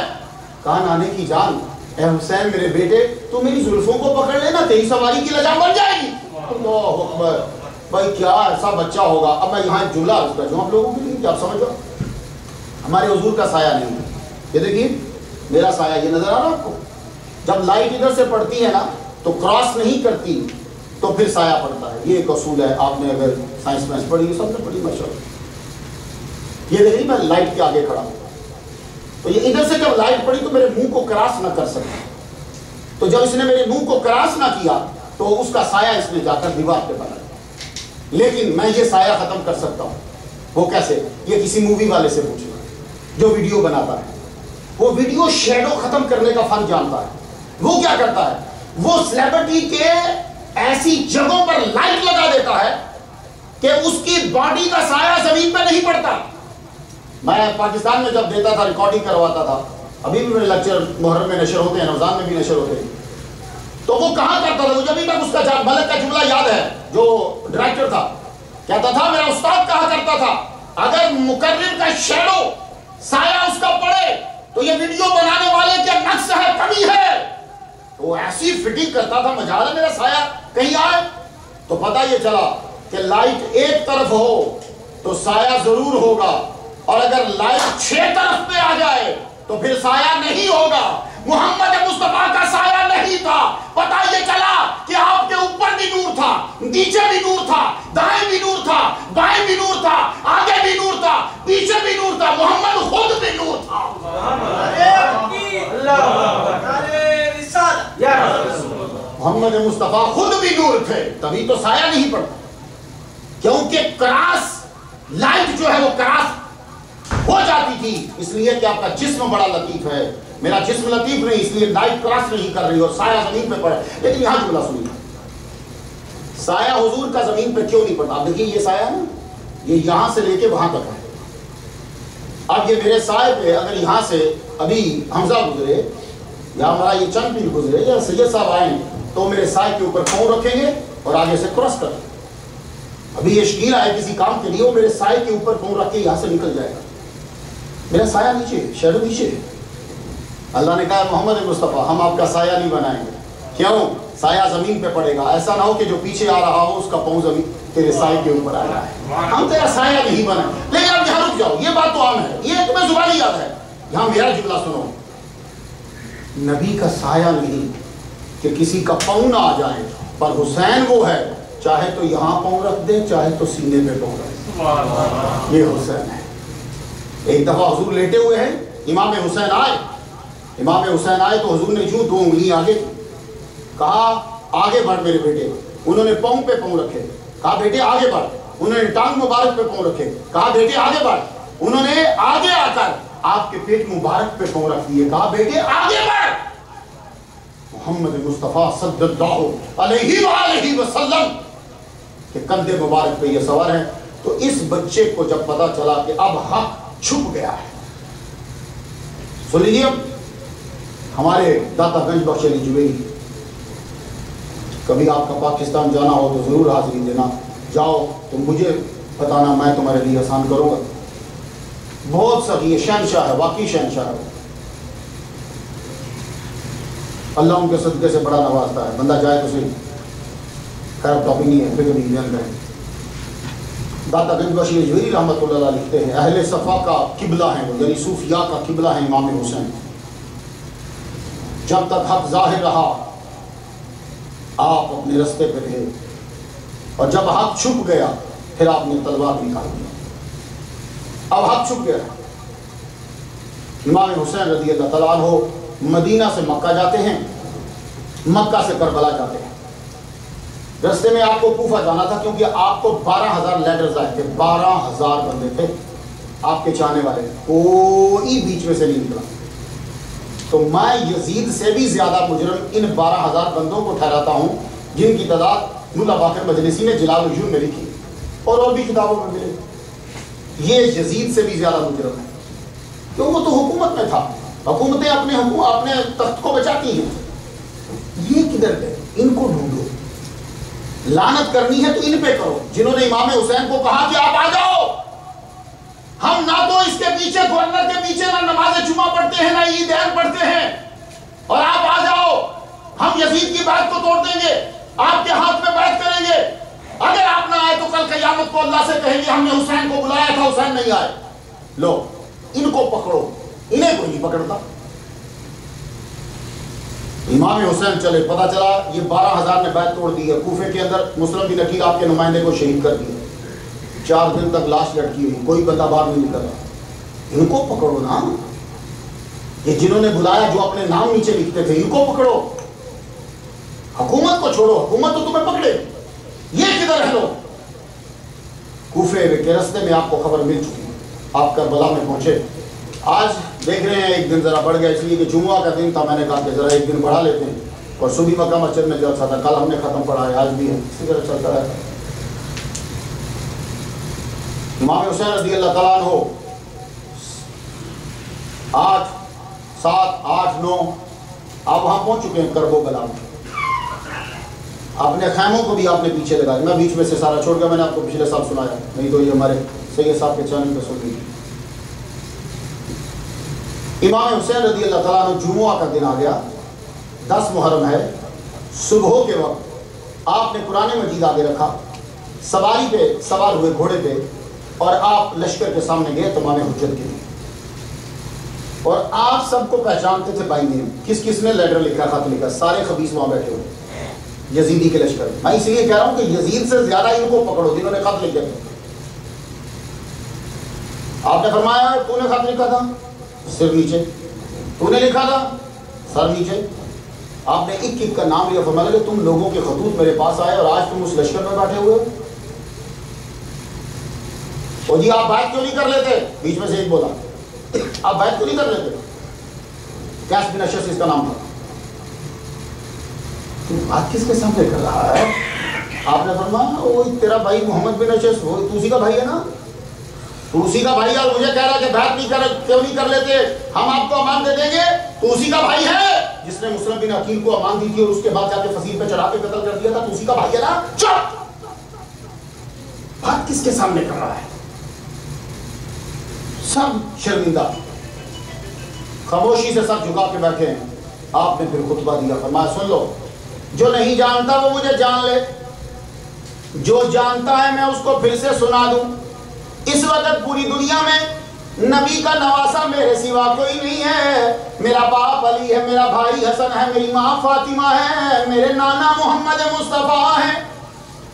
कहा, नाने की जान, ए हुसैन, मेरे बेटे, तू मेरी जुल्फों को पकड़ लेना, तेरी सवारी की लजाम बन जाएगी। अकबर। भाई, क्या ऐसा बच्चा होगा? अब मैं यहाँ जुमला उसका जो आप लोगों के लिए आप समझ हमारे हजूर का साया नहीं है। ये देखिए, मेरा साया, ये नज़र आ रहा आपको? जब लाइट इधर से पड़ती है ना तो क्रॉस नहीं करती। तो फिर साया पड़ता है। ये एक असूल है, आपने अगर साइंस मैथ पढ़ी सबने पढ़ी माशा ये देखिए, मैं लाइट के आगे खड़ा हूँ। तो ये इधर से जब लाइट पड़ी तो मेरे मुँह को क्रॉस ना कर सका। तो जब इसने मेरे मुँह को क्रॉस ना किया तो उसका साया इसने जाकर दीवार पे बना। लेकिन मैं ये साया खत्म कर सकता हूँ। वो कैसे? ये किसी मूवी वाले से पूछना जो वीडियो बनाता है। वो वीडियो शेडो खत्म करने का फन जानता है। वो क्या करता है? वो सेलिब्रिटी के ऐसी जगहों पर लाइट लगा देता है कि उसकी बॉडी का साया ज़मीन पर नहीं पड़ता। मैं पाकिस्तान में जब देता था रिकॉर्डिंग करवाता था, अभी भी मेरे लेक्चर मुहर्रम में नशर होते हैं, रमज़ान में भी नशर होते हैं। तो वो कहा करता था? मुझे अभी तक उसका मलक का जुमला याद है, जो डायरेक्टर था। कहता था, मेरा उस्ताद कहा करता था? अगर मुकर्र का शेडो साया उसका पड़े तो ये वीडियो बनाने वाले क्या नक्स है, कमी है। तो ऐसी फिटिंग करता था मज़ा मेरा साया। कहीं आए तो पता ये चला कि लाइट एक तरफ़ हो तो साया ज़रूर होगा। और अगर लाइट छह तरफ़ पे आ जाए तो फिर साया नहीं होगा। मोहम्मद मुस्तफ़ा का साया नहीं था। पता ये चला कि आपके ऊपर भी नूर था नीचे भी नूर था दाएँ भी नूर था बाएँ भी नूर था आगे भी नूर था पीछे भी नूर था मोहम्मद खुद भी नूर था। मोहम्मद मुस्तफ़ा खुद भी नूर थे, तभी तो साया नहीं पड़ता क्योंकि क्रास, लाइट जो है वो क्रास हो जाती थी, इसलिए कि आपका जिस्म बड़ा लतीफ है। मेरा जिस्म लतीफ नहीं, इसलिए लाइट क्रॉस नहीं कर रही और साया ज़मीन पे पड़ा। लेकिन यहाँ जुमला सुनिए। साया हुजूर का ज़मीन पे क्यों नहीं पड़ता देखिए, ये साया ना? ये यहाँ से लेके वहाँ तक है। अब ये मेरे साय पे, अगर यहाँ से अभी हमजा गुजरे या हमारा ये चंद पीर गुजरे या सैयद साहब आए तो मेरे साय के ऊपर पाँव रखेंगे और आगे से क्रॉस कर। अभी ये शकील आए किसी काम के लिए, वो मेरे साय के ऊपर पाँव रख के यहाँ से निकल जाएगा। मेरा साया नीचे शेडो नीचे अल्लाह ने कहा मोहम्मद मुस्तफ़ा, हम आपका साया नहीं बनाएँगे। क्यों? साया ज़मीन पे पड़ेगा। ऐसा ना हो कि जो पीछे आ रहा हो, उसका पाँव ज़मीन तेरे साय के ऊपर आ रहा है। हम तेरा साया नहीं बना लेकिन आप यहाँ रुक जाओ, ये बात तो आम है। ये तुम्हें जुबानी याद है। यहाँ मेरा जुमला सुनो। नबी का साया नहीं कि किसी का पाँव ना आ जाए, पर हुसैन वो है, चाहे तो यहाँ पाँव रख दे, चाहे तो सीने पे पाँव रख ये हुसैन है। एक दफ़ा हजूर लेटे हुए हैं, इमाम हुसैन आए। इमाम हुसैन आए तो हजूर ने यूँ दो उंगली आगे कहा, आगे बढ़ मेरे बेटे। उन्होंने पाँव पे पाँव रखे। कहा, बेटे, आगे बढ़। उन्होंने टांग मुबारक पे पाँव रखे। कहा, बेटे, आगे बढ़। उन्होंने आगे आकर आपके पेट मुबारक पे पाँव रख दिए कहा बेटे, आगे बढ़। मोहम्मद मुस्तफ़ा के कंधे मुबारक पे ये सवार है। तो इस बच्चे को जब पता चला कि अब हक छुप गया है। सुन लीजिए हमारे दातागंज बख्श अली जुबेरी, कभी आपका पाकिस्तान जाना हो तो ज़रूर हाजिरी देना। जाओ तो मुझे बताना, मैं तुम्हारे लिए आसान करूँगा। बहुत सही ये शहनशाह है, वाकई शहनशाह है अल्लाह उनके सदक़े से बड़ा नवाजता है, बंदा जाए तो सही। खैर टॉपिक नहीं है, फिर कभी ध्यान करें दाता गंज बशीर जवेरी रहमत लिखते हैं, अहले सफ़ा का किबला है वो, यानी सूफिया का किबला है इमाम हुसैन। जब तक हक ज़ाहिर रहा, आप अपने रस्ते पर थे और जब हक छुप गया, फिर आपने तलवार निकाल दिया अब हक छुप गया इमाम हुसैन रज़ी अल्लाह हो मदीना से मक्का जाते हैं। मक्का से करबला जाते हैं। रास्ते में आपको कूफा जाना था क्योंकि आपको बारह हज़ार लेटर्स आए थे। बारह हज़ार बंदे थे। आपके चाहने वाले कोई बीच में से नहीं निकला। तो मैं यजीद से भी ज़्यादा मुजरम इन बारह हज़ार बंदों को ठहराता हूँ, जिनकी तादाद मुला बाकर मजलिसी ने जलाल में लिखी। और और भी किताबों में मिले। ये यजीद से भी ज़्यादा मुजरम है क्यों? वो तो हुकूमत में था। हुकूमतें अपने अपने तख्त को बचाती हैं। ये किधर गए? इनको ढूंढो। लानत करनी है तो इन पे करो। जिन्होंने इमाम हुसैन को कहा कि आप आ जाओ। हम ना तो इसके पीछे, गवर्नर के पीछे ना नमाज़ जुमा पढ़ते हैं, ना ईद पढ़ते हैं। और आप आ जाओ। हम यजीद की बात को तोड़ देंगे। आपके हाथ में बात करेंगे। अगर आप ना आए तो कल कयामत को अल्लाह से कहेंगे, हमने हुसैन को बुलाया था, हुसैन नहीं आए। लो, इनको पकड़ो। इन्हें कोई नहीं पकड़ता। इमाम हुसैन चले, पता चला ये बारह हज़ार ने बैत तोड़ दी है। कूफे के अंदर मुस्लिम बिन अकील आपके नुमाइंदे को शहीद कर दिया चार दिन तक लाश लटकी हुई, कोई बंदा बाहर नहीं निकला। इनको पकड़ो ना। ये जिन्होंने बुलाया, जो अपने नाम नीचे लिखते थे, इनको पकड़ो। हुकूमत को छोड़ो, हुकूमत तो तुम्हें पकड़े। ये किधर है लोग? कूफे के रस्ते में आपको खबर मिल चुकी है। आप करबला में पहुँचे। आज देख रहे हैं, एक दिन ज़रा बढ़ गया, इसलिए कि जुम्मा का दिन था, मैंने कहा कि ज़रा एक दिन बढ़ा लेते हैं। और सुबह मक्का मस्जिद में जलसा था, कल हमने ख़त्म पढ़ा है, आज भी है। इसी तरह चलता रहता है। इमाम हुसैन रज़ी अल्लाह तला हो आठ, सात, आठ, नौ, आप वहाँ पहुँच चुके हैं करबो बला में। अपने खैमों को भी आपने पीछे लगा मैं बीच में से सारा छोड़ गया मैंने आपको पिछले साल सुनाया। नहीं तो ये हमारे सही साहब के चैनल पर सुन लीजिए। इमाम हुसैन रदी अल्लाह जुमुआ का दिन आ गया। दस मुहर्रम है। सुबह के वक्त आपने पुराने मजीद आगे रखा। सवारी पे, सवार हुए घोड़े पे और आप लश्कर के सामने गए तमाम हजत के लिए। और आप सबको पहचानते थे भाई ने किस किस ने लेटर लिखा, खत लिखा? सारे खबीस वहाँ बैठे हुए। यजीदी के लश्कर। मैं इसलिए कह रहा हूँ कि यजीद से ज़्यादा इनको पकड़ो, जिन्होंने खत लिखे आपने फरमाया, तूने खत लिखा था? सिर नीचे। तूने लिखा था? सर नीचे। आपने एक एक का नाम लिया, फरमाया तुम लोगों के खतूत मेरे पास आए और आज तुम उस लश्कर में बैठे हुए और जी, आप बात क्यों नहीं कर लेते? बीच में से एक बोला, आप बात क्यों नहीं कर लेते? कैश बिन इसका नाम था। तुम बात किसके सामने कर रहा है? आपने फरमाया वो तेरा भाई मोहम्मद बिन अशस, वो तुसी का भाई है ना? तो उसी का भाई और मुझे कह रहा है कि बैत नहीं कर, क्यों नहीं कर लेते? हम आपको अमान दे देंगे तो उसी का भाई है। जिसने मुस्लिम बिन अकील को अमान दी थी और उसके बाद जाके फसील पे चढ़ा के कत्ल कर दिया था तो उसी का भाई है ना? चुप! बात किसके सामने कर रहा है? सब शर्मिंदा। खामोशी से सब झुका के बैठे हैं। आपने फिर खुतबा दिया। फरमाया, सुन लो जो नहीं जानता वो मुझे जान ले। जो जानता है मैं उसको फिर से सुना दूँ। इस वक्त पूरी दुनिया में नबी का नवासा मेरे सिवा कोई नहीं है। मेरा बाप अली है, मेरा भाई हसन है, मेरी माँ फातिमा है, मेरे नाना मोहम्मद मुस्तफ़ा है।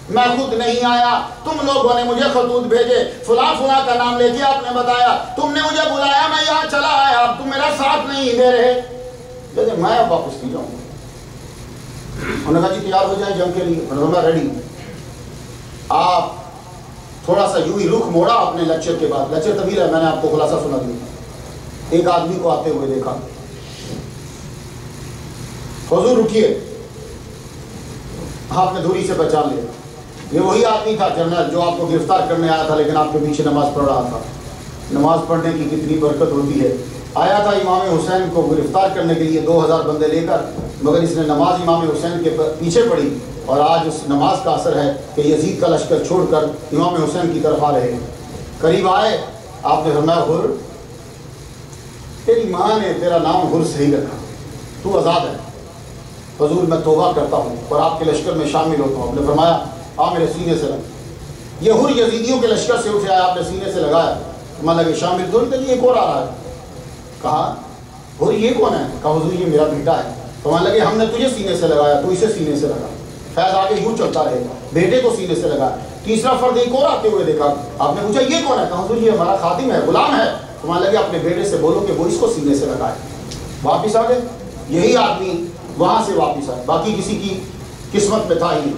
मैं खुद नहीं आया। तुम लोगों ने मुझे खतूत भेजे। फुला फुला का नाम लेके आपने बताया। तुमने मुझे बुलाया, मैं यहाँ चला आया। अब तुम मेरा साथ नहीं दे रहे। मैं वापस नहीं जाऊँगा। उन्होंने कहा जी तैयार हो जाए जंग के लिए। मैं रेडी आप थोड़ा सा यूँ ही रुख मोड़ा अपने लेक्चर के बाद। लेक्चर तभी है मैंने आपको खुलासा सुना दिया। एक आदमी को आते हुए देखा। हजूर रुकिए आपने दूरी से पहचान लिया ये वही आदमी था, जनरल, जो आपको गिरफ़्तार करने आया था, लेकिन आपके पीछे नमाज़ पढ़ रहा था। नमाज़ पढ़ने की कितनी बरकत होती है। आया था इमाम हुसैन को गिरफ़्तार करने के लिए 2000 बंदे लेकर, मगर इसने नमाज़ इमाम हुसैन के पीछे पड़ी। और आज उस नमाज़ का असर है कि यजीद का लश्कर छोड़कर इमाम हुसैन की तरफ़ आ रहे हैं। करीब आए, आपने फरमाया, हुर, तेरी माँ ने तेरा नाम हुर सही रखा। तू आज़ाद है। हजूर, मैं तोबा करता हूँ और आपके लश्कर में शामिल होता हूँ। आपने फरमाया हाँ मेरे सीने से लग ये हुर यजीदियों के लश्कर से उठे आया आपने सीने से लगाया। तो मान लगे शामिल तो एक और आ रहा है। कहा हुर ये कौन है? कहा, हजूर, ये मेरा बेटा है। तो मान लगे, हमने तुझे सीने से लगाया, तू इसे सीने से लगा। फैज आगे यूँ चलता रहेगा बेटे को सीने से लगा। तीसरा फर्द एक और आते हुए देखा, आपने पूछा, ये कौन है? कहा, हजूर, ये हमारा खातिम है, गुलाम है। तो मान लगे, अपने बेटे से बोलो कि वो इसको सीने से लगाए। वापिस आ गए। यही आदमी वहाँ से वापिस आए। बाकी किसी की किस्मत में था ही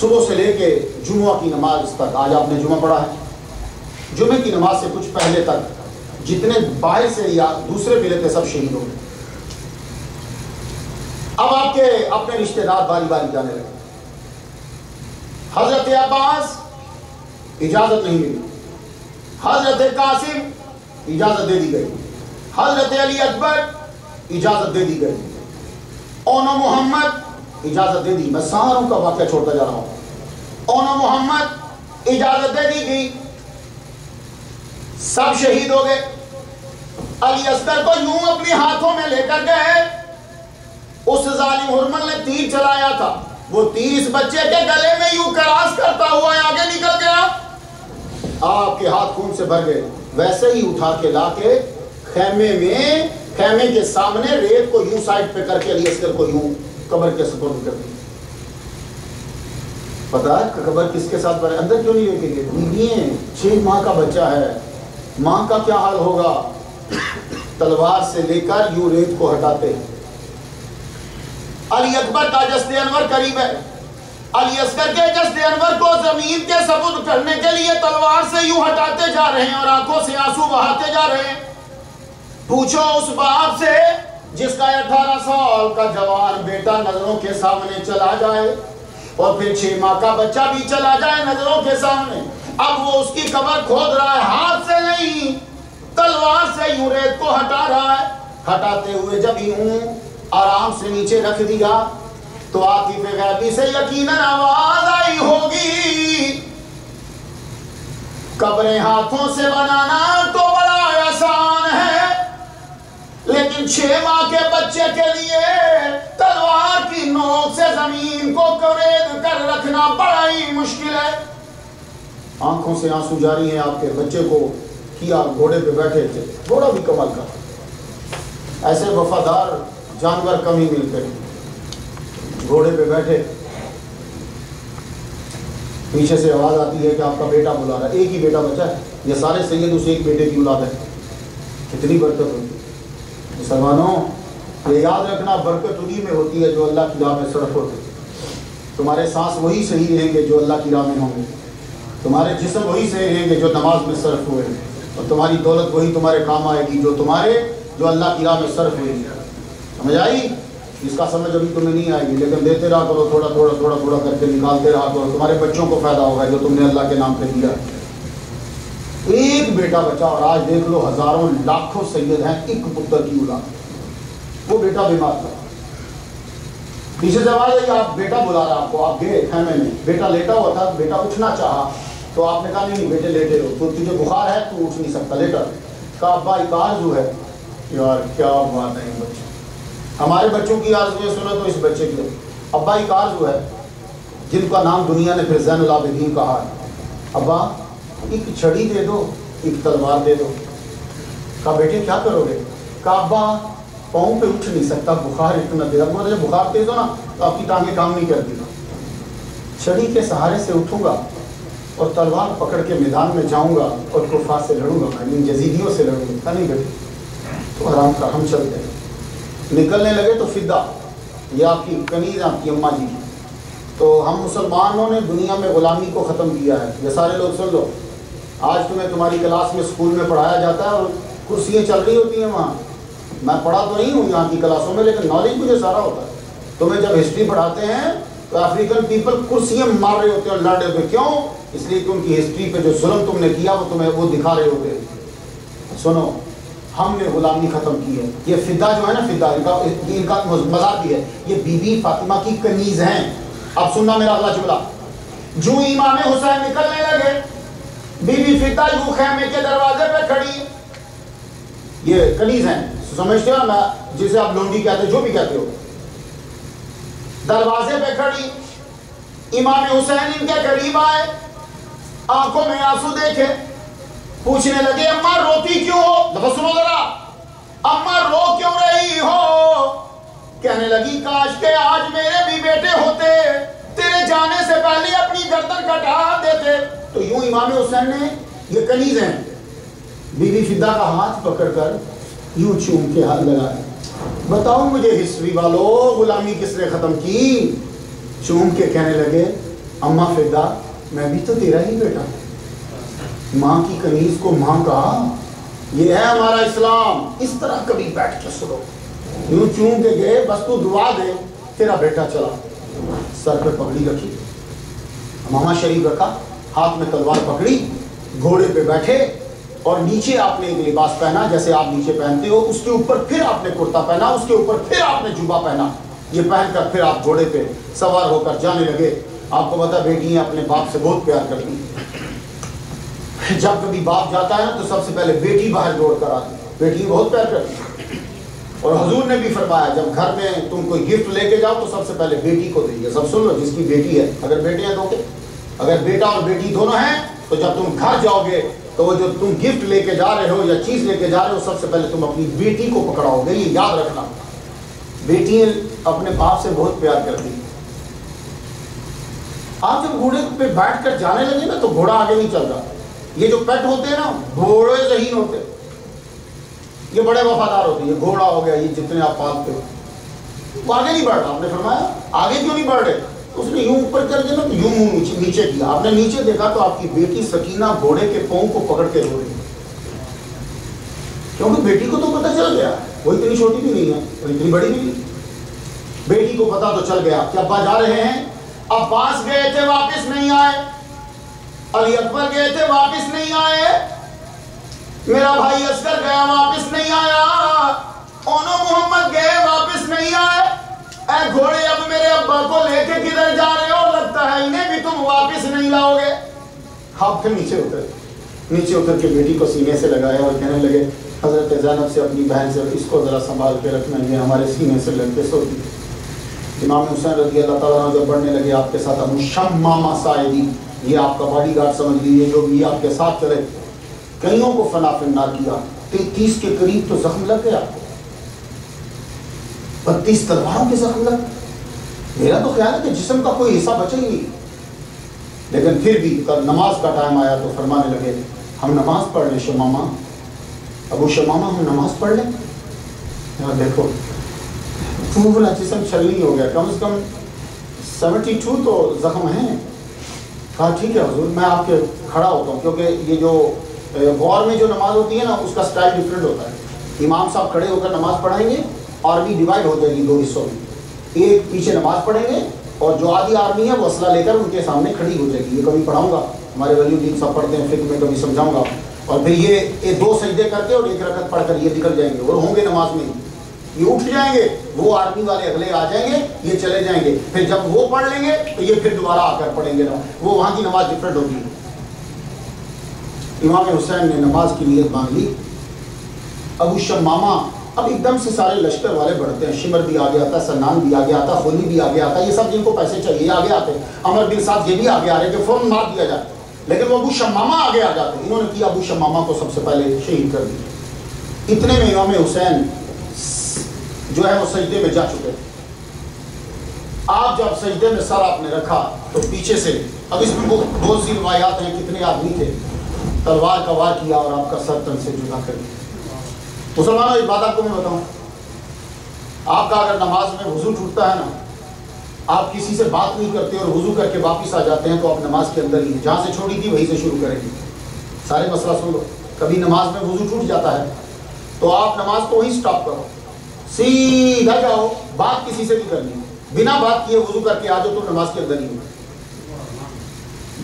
सुबह से लेके जुम्मा की नमाज़ तक, आज आपने जुम्मा पढ़ा है। जुमे की नमाज़ से कुछ पहले तक जितने बाहर से या दूसरे मिले थे सब शहीद हो गए। अब आपके अपने रिश्तेदार बारी बारी जाने लगे। हज़रत अब्बास इजाज़त नहीं मिली। हज़रत कासिम इजाज़त दे दी गई। हज़रत अली अकबर इजाज़त दे दी गई। ओनो मोहम्मद इजाज़त दे दी। मैं सारों का वाक्य छोड़ता जा रहा हूँ। ओनो मोहम्मद इजाज़त दे दी गई। सब शहीद हो गए। अली अस्कर को यूँ अपने हाथों में लेकर गए। उस जालिम हुरमल ने तीर चलाया था। वो तीर इस बच्चे के गले में यूँ क्रॉस करता हुआ आगे निकल गया। आपके हाथ खून से भर गए। वैसे ही उठा के लाके खेमे में, खेमे के सामने रेत को यूँ साइड पे करके अली अस्कर को यूँ कबर के सुपुर्द कर दी पता है कबर किसके साथ बने? अंदर क्यों नहीं लेके गए? छह माह का बच्चा है। माँ का क्या हाल होगा? तलवार से लेकर यू रेत को हटाते हैं। अली अकबर का अनवर करीब है। अली असगर के जस्ते अनवर को ज़मीन के सबूत करने के लिए तलवार से यूँ हटाते जा रहे हैं और आँखों से आँसू बहाते जा रहे हैं। पूछो उस बाप से, जिसका अठारह साल का जवान बेटा नज़रों के सामने चला जाए, और फिर छह माह का बच्चा भी चला जाए नज़रों के सामने। अब वो उसकी कबर खोद रहा है, हाथ से नहीं। तलवार से यूँ रेत को हटा रहा है। हटाते हुए जब यूँ आराम से नीचे रख दिया तो आतिफ गैबी से यकीनन आवाज़ आई होगी। कब्रें हाथों से बनाना तो बड़ा आसान है, लेकिन छह माह के बच्चे के लिए तलवार की नोक से ज़मीन को करेद कर रखना बड़ा ही मुश्किल है। आँखों से आँसू जारी है आपके बच्चे को। किया घोड़े पे बैठे थे, घोड़ा भी कमाल का ऐसे वफादार जानवर कम ही मिलते हैं। घोड़े पे बैठे, पीछे से आवाज़ आती है कि आपका बेटा बुला रहा है। एक ही बेटा बचा है। ये सारे सैयद उसे एक बेटे की औलाद है। कितनी बरकत होती है। मुसलमानों, ये याद रखना बरकत उन्हीं में होती है जो अल्लाह की राह में सड़क होते तुम्हारे सांस वही सही रहेंगे जो अल्लाह की राह में होंगे। तुम्हारे जिसम वही सही रहेंगे जो नमाज़ में सर्फ हुए और तुम्हारी दौलत वही तुम्हारे काम आएगी, जो तुम्हारे, जो अल्लाह की राह में सर्फ हुएगी समझ आई? इसका समझ अभी तुम्हें नहीं आएगी, लेकिन देते रहा करो, थोड़ा थोड़ा थोड़ा थोड़ा करके निकालते रहा करो। तुम्हारे बच्चों को फ़ायदा होगा, जो तुमने अल्लाह के नाम पर दिया एक बेटा बचा, और आज देख लो, हज़ारों लाखों सैयद हैं, एक पुत्र की औलाद। वो बेटा बीमार था। पीछे आई, आप बेटा बुला रहा आपको, आप गए खेमे में। बेटा लेटा हुआ था, बेटा उठना चाहा। तो आपने कहा, नहीं बेटे, लेटे रहो। तो तुझे बुखार है, तू उठ नहीं सकता, लेटा। कहा अब्बा एक आरज़ू है। यार, क्या बात है इन बच्चों। हमारे बच्चों की आरजुएँ सुनो तो इस बच्चे की। अब्बा एक आरज़ू है, जिनका नाम दुनिया ने फिर जैन आबिदीन कहा है। अब्बा, एक छड़ी दे दो, एक तलवार दे दो। कहा, बेटे, क्या करोगे? कहा, अब्बा, पाँव पे उठ नहीं सकता, बुखार इतना दे जब बुखार तेज हो ना तो आपकी टांगे काम नहीं करती। छड़ी के सहारे से उठूँगा और तलवार पकड़ के मैदान में जाऊँगा और कुफा से लड़ूँगा मैं इन जजीदियों से लड़ूँगा नहीं बेटे तो आराम कर, हम चलते हैं। निकलने लगे तो फिदा, ये आपकी कनीज आपकी अम्मा जी की। तो हम मुसलमानों ने दुनिया में ग़ुलामी को ख़त्म किया है। ये सारे लोग सुन लो। आज तुम्हें तुम्हारी क्लास में स्कूल में पढ़ाया जाता है और कुर्सियाँ चल रही होती हैं वहाँ। मैं पढ़ा तो नहीं हूँ यहाँ की क्लासों में, लेकिन नॉलेज मुझे सारा होता है। तुम्हें जब हिस्ट्री पढ़ाते हैं तो अफ्रीकन पीपल कुर्सियाँ मार रहे होते हैं लड़ रहे होते क्यों? इसलिए कि उनकी हिस्ट्री पे जो जुल्म तुमने किया, वो तुम्हें वो दिखा रहे होते सुनो, हमने गुलामी ख़त्म की है। ये फिदा जो है ना, फिदा, इनका इनका मज़ाक भी है। ये बीबी फातिमा की कनीज हैं। अब सुनना मेरा अगला जुमला। जो इमाम हुसैन निकलने लगे, बीबी फिदा यू खेमे के दरवाजे पे खड़ी, ये कनीज हैं। समझते हो ना जिसे आप लोंडी कहते हो, जो भी कहते हो। दरवाजे पे खड़ी, इमाम हुसैन इनके करीब आए। आँखों में आँसू देखे। पूछने लगे, अम्मा, रोती क्यों हो? सुनो जरा। अम्मा, रो क्यों रही हो? कहने लगी, काश के आज मेरे भी बेटे होते, तेरे जाने से पहले अपनी गर्दन कटा देते। तो यूँ इमाम हुसैन ने ये कनीज हैं। बीबी फिदा का हाथ पकड़कर यूँ चूम के हाथ लगाया बताओ मुझे हिस्ट्री वालों, गुलामी किसने खत्म की? चूम के कहने लगे, अम्मा फिदा मैं भी तो तेरा ही बेटा। माँ की कनीज को माँ कहा ये है हमारा इस्लाम। इस तरह कभी बैठ के सुनो। यूँ चूम के गए, बस तू दुआ दे, तेरा बेटा चला। सर पे पगड़ी रखी। मामा शरीफ रखा, हाथ में तलवार पकड़ी, घोड़े पे बैठे और नीचे आपने एक लिबास पहना, जैसे आप नीचे पहनते हो, उसके ऊपर फिर आपने कुर्ता पहना, उसके ऊपर फिर आपने जुबा पहना। ये पहनकर फिर आप घोड़े पे सवार होकर जाने लगे। आपको पता, बेटियाँ अपने बाप से बहुत प्यार करती हैं। जब कभी बाप जाता है तो सबसे पहले बेटी बाहर दौड़ कर आती है। बेटी बहुत प्यार करती और हजूर ने भी फरमाया, जब घर में तुम कोई गिफ्ट लेके जाओ तो सबसे पहले बेटी को दीजिए सब सुन लो, जिसकी बेटी है। अगर बेटियाँ दोगे अगर बेटा और बेटी दोनों हैं तो जब तुम घर जाओगे तो वो जो तुम गिफ्ट लेके जा रहे हो या चीज़ लेके जा रहे हो, सबसे पहले तुम अपनी बेटी को पकड़ाओगे। ये याद रखना। बेटी अपने बाप से बहुत प्यार करती है। आप जब घोड़े पे बैठ कर जाने लगे ना तो घोड़ा आगे नहीं चल रहा। ये जो पेट होते हैं ना, घोड़े जहीन होते ये बड़े वफादार होते हैं। घोड़ा हो गया, ये जितने आप पालते हो। वो आगे नहीं बढ़ रहा। आपने फरमाया, आगे क्यों नहीं बढ़ रहे? उसने यूँ ऊपर कर दिया ना तो यूँ नीचे नीचे किया। आपने नीचे देखा तो आपकी बेटी सकीना घोड़े के पाँव को पकड़ के रो रही क्योंकि बेटी को तो पता चल गया। वो इतनी छोटी भी नहीं है और इतनी बड़ी भी नहीं। बेटी को पता तो चल गया। कि अब्बा जा रहे हैं? अब्बास गए थे, वापस नहीं आए। अली अकबर गए थे, वापस नहीं आए। मेरा भाई असगर गया, वापस नहीं आया। ओनो मोहम्मद गए, वापस नहीं आए। ऐ घोड़े, अब मेरे अब्बा को लेके किधर जा रहे हो? लगता है इन्हें भी तुम वापस नहीं लाओगे। आप फिर नीचे उतर। नीचे उतर के बेटी को सीने से लगाया और कहने लगे, हज़रत जैनब से अपनी बहन से इसको ज़रा संभाल के रखना, ये हमारे सीने से लग के इमाम हुसैन रज़ी अल्लाह ताला जब बढ़ने लगे, आपके साथ अबू शम्मामा साइदी ये आपका बॉडी गार्ड समझ लीजिए, जो भी आपके साथ चले। कईयों को फना फिन्ना किया। तैतीस के करीब तो जख्म लग गया। बत्तीस तलवारों के जख्म लग मेरा तो ख्याल है कि जिसम का कोई हिस्सा बचा ही नहीं। लेकिन फिर भी कल नमाज़ का टाइम आया तो फरमाने लगे, हम नमाज़ पढ़ लें शमामा अबू शमामा हम नमाज़ पढ़ लें। देखो बोला जिसम छलनी हो गया। कम से कम सेवेंटी टू तो जख्म हैं। कहा, ठीक है हजूर, मैं आपके खड़ा होता हूँ, क्योंकि ये जो वॉर में जो नमाज़ होती है ना, उसका स्टाइल डिफरेंट होता है। इमाम साहब खड़े होकर नमाज़ पढ़ाएँगे आर्मी डिवाइड हो जाएगी दो हिस्सों में। एक पीछे नमाज़ पढ़ेंगे, और जो आधी आर्मी है, वो असला लेकर उनके सामने खड़ी हो जाएगी। ये कभी पढ़ाऊँगा, हमारे वलीउद्दीन सब पढ़ते हैं फिर मैं कभी समझाऊँगा। और फिर ये ये दो सजदे करके और एक रकत पढ़कर ये निकल जाएँगे, और होंगे नमाज़ में ये उठ जाएँगे, वो आर्मी वाले अगले आ जाएँगे, ये चले जाएँगे। फिर जब वो पढ़ लेंगे तो ये फिर दोबारा आकर पढ़ेंगे ना। वो वहाँ की नमाज़ डिफरेंट होगी। इमाम हुसैन ने नमाज़ की नीयत मान ली। अबू शमामा अब एकदम से सारे लश्कर वाले बढ़ते हैं। शिमर भी आगे आता सन्नान भी आगे आता होली भी आगे आता ये सब जिनको पैसे चाहिए आगे आते अमर बिन साथ ये भी आगे आ रहे थे फ़ौरन मार दिया जाता लेकिन वो अबू शमामा आगे आ जाते इन्होंने किया अबू शमामा को सबसे पहले शहीद कर दिया। इतने में इमाम हुसैन जो है वो सजदे में जा चुके आप जब सजदे में सर आपने रखा तो पीछे से, अब इसमें बहुत सी रवायात हैं, कितने आदमी थे? तलवार का वार किया और आपका सर तन से जुदा कर दिया। मुसलमानों, एक बात आपको मैं बताऊँ। आपका अगर नमाज़ में वज़ू टूटता है ना, आप किसी से बात नहीं करते और वज़ू करके वापस आ जाते हैं तो आप नमाज़ के अंदर ही जहाँ से छोड़ी थी, वहीं से शुरू करेंगे। सारे मसला सुन। लो कभी नमाज़ में वज़ू टूट जाता है तो आप नमाज़ को वहीं स्टॉप करो। सीधा जाओ, बात किसी से भी करनी। बिना बात किए वज़ू करके आ जाओ तो नमाज़ के अंदर ही हो।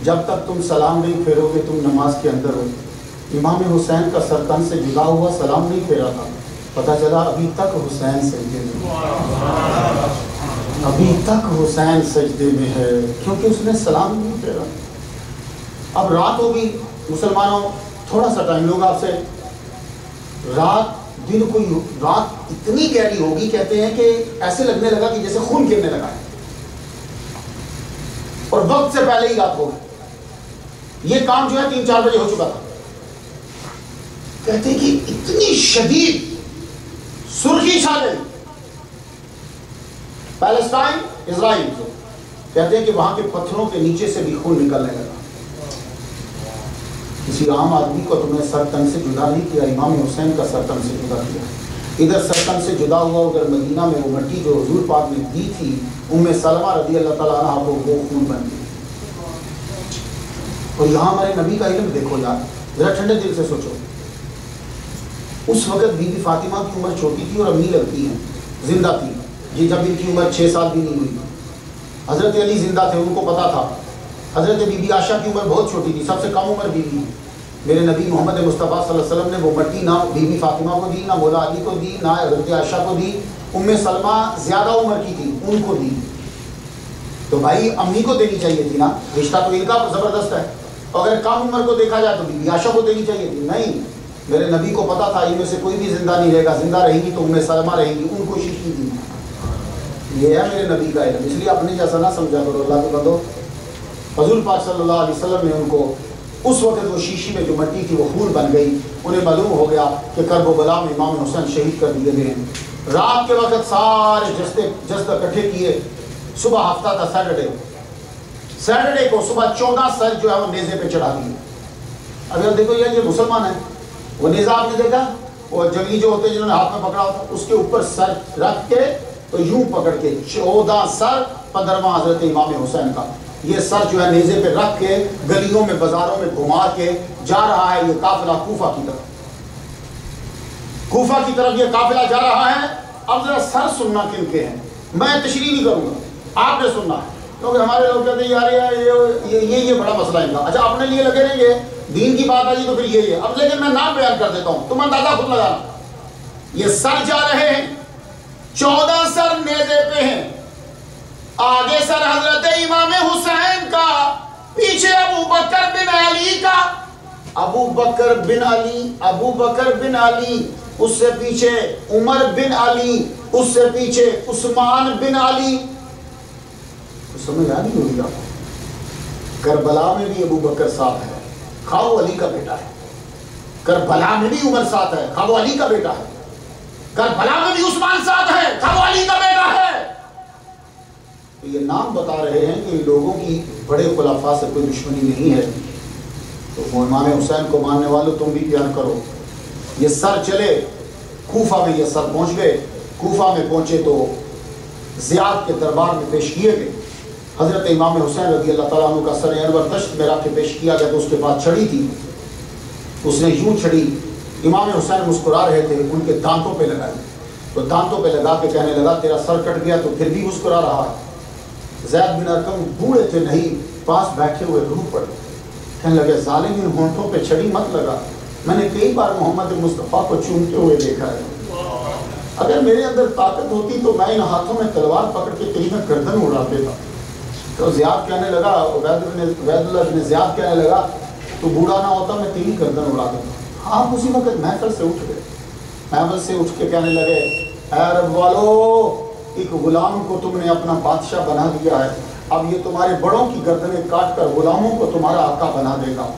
जब तक तुम सलाम नहीं फेरोगे, तुम नमाज़ के अंदर हो। इमाम हुसैन का सरकन से जुदा हुआ सलाम नहीं फेरा था। पता चला अभी तक हुसैन सजदे में अभी तक हुसैन सजदे में है, क्योंकि उसने सलाम नहीं फेरा। अब रात होगी, मुसलमानों, थोड़ा सा टाइम लोग आपसे, रात दिन कोई रात इतनी गहरी होगी, कहते हैं कि ऐसे लगने लगा कि जैसे खून गिरने लगा है। और वक्त से पहले ही रात होगी ये काम जो है तीन चार बजे हो चुका था। कहते हैं कि इतनी शदीद सुर्खी छा गई। पैलेस्टाइन इसराइल कहते हैं कि वहाँ के पत्थरों के नीचे से भी खून निकलने लगा। किसी आम आदमी को तुमने सरतन से जुदा नहीं किया, इमाम हुसैन का सरतन से जुदा किया। इधर सरतन से जुदा हुआ, उधर मदीना में वो मट्टी जो हजूर पाक ने दी थी उनमें सलमा रदी अल्लाह तला को वो खून बन गई और यहाँ हमारे नबी का इल्म देखो यार, जरा ठंडे दिल से सोचो। उस वक्त बीबी फातिमा की उम्र छोटी थी और अम्मी लगती हैं, ज़िंदा थी। ये जब इनकी उम्र छः साल भी नहीं हुई। हज़रत अली ज़िंदा थे, उनको पता था। हज़रत बीबी आशा की उम्र बहुत छोटी थी, सबसे कम उम्र बीबी मेरे नबी मोहम्मद मुस्तफ़ा वसल्लम ने वो मट्टी ना बीबी फातिमा को दी, ना मौला अली को दी, ना हज़रत आशा को दी, उम्म सलमा ज़्यादा उम्र की थी उनको दी। तो भाई, अम्मी को देनी चाहिए थी ना? रिश्ता तो इनका ज़बरदस्त है। अगर कम उम्र को देखा जाए तो बीबी आशा को देनी चाहिए थी। नहीं, मेरे नबी को पता था, इनमें से कोई भी ज़िंदा नहीं रहेगा। ज़िंदा रहेगी तो उनमें सलमा रहेगी, उनको शीशी दी ये है मेरे नबी का इल्म। इसलिए अपने जैसा ना समझा करो, अल्लाह के बंदो। हजूर पाक सल्लल्लाहु अलैहि वसल्लम ने उनको उस वक्त वो शीशी में जो मट्टी थी, वो खून बन गई। उन्हें मालूम हो गया कि करबला में इमाम हुसैन शहीद कर दिए गए हैं। रात के वक्त सारे जस्ते जस्त इकट्ठे किए। सुबह हफ़्ता था, सैटरडे सैटरडे को सुबह चौदह सर जो है, वो नेजे पे चढ़ा दिए। अभी देखो यार ये मुसलमान है, वो नेजा आपने देखा? और जंगली जो होते हैं, जिन्होंने हाथ में पकड़ा होता उसके ऊपर सर रख के तो यूँ पकड़ के चौदह सर पंद्रवा हज़रत इमाम हुसैन का। ये सर जो है नेजे पे रख के, गलियों में, बाजारों में घुमा के जा रहा है ये काफिला कूफा की तरफ़। कूफा की तरफ़ ये काफिला जा रहा है। अब जरा सर सुनना किन के हैं। मैं तशरी नहीं करूँगा। आपने सुनना है। क्योंकि तो हमारे लोग कहते हैं, यार ये ये ये ये बड़ा मसला इनका। अच्छा अपने लिए लगे रहेंगे दीन की बात आई तो फिर ये है अब लेकिन मैं नाम बयान कर देता हूँ। तुम अंदाज़ा खुद लगाना। ये सर जा रहे हैं। चौदह सर नेजे पे हैं। आगे सर हज़रत इमाम हुसैन का, पीछे अबू बकर बिन अली का। अबू बकर बिन अली, अबू बकर बिन अली, उससे पीछे उमर बिन अली, उससे पीछे उस्मान बिन अली। तो समझ आ नहीं होगी आपको? करबला में भी अबू बकर साथ है, खाओ अली का बेटा है। करबला में भी उमर साथ है, खाओ अली का बेटा है। करबला में भी उस्मान साथ है, खाओ अली का बेटा है। तो ये नाम बता रहे हैं कि लोगों की बड़े खुलाफा से कोई दुश्मनी नहीं है। तो इमाम हुसैन को मानने वालों तुम भी प्यार करो। ये सर चले, कूफा में ये सर पहुँच गए। कूफा में पहुँचे तो जियाद के दरबार में पेश किए गए। हज़रत इमाम हुसैन रज़ी अल्लाह का सर अनवर दश्त में रख के पेश किया गया तो उसके बाद छड़ी थी। उसने यूँ छड़ी, इमाम हुसैन मुस्कुरा रहे थे, उनके दांतों पे लगाई। तो दांतों पे लगा के कहने लगा, तेरा सर कट गया तो फिर भी मुस्कुरा रहा है। जैद बिन अरकम बूढ़े थे नहीं, पास बैठे हुए रूह पड़े कहने लगे, जालिम इन होंठों पे छड़ी मत लगा। मैंने कई बार मोहम्मद मुस्तफ़ा को चूमते हुए देखा है। अगर मेरे अंदर ताकत होती तो मैं इन हाथों में तलवार पकड़ के तेरी में गर्दन उड़ा देता। तो जियाद कहने लगा वैदुल्ला बिन जियाद कहने लगा तो बूढ़ा ना होता, मैं तेरी गर्दन उड़ा देता आप उसी वक्त महफल से उठ गए। महफल से उठ के कहने लगे अरब वालो एक गुलाम को तुमने अपना बादशाह बना दिया है। अब ये तुम्हारे बड़ों की गर्दनें काट कर गुलामों को तुम्हारा आका बना देगा।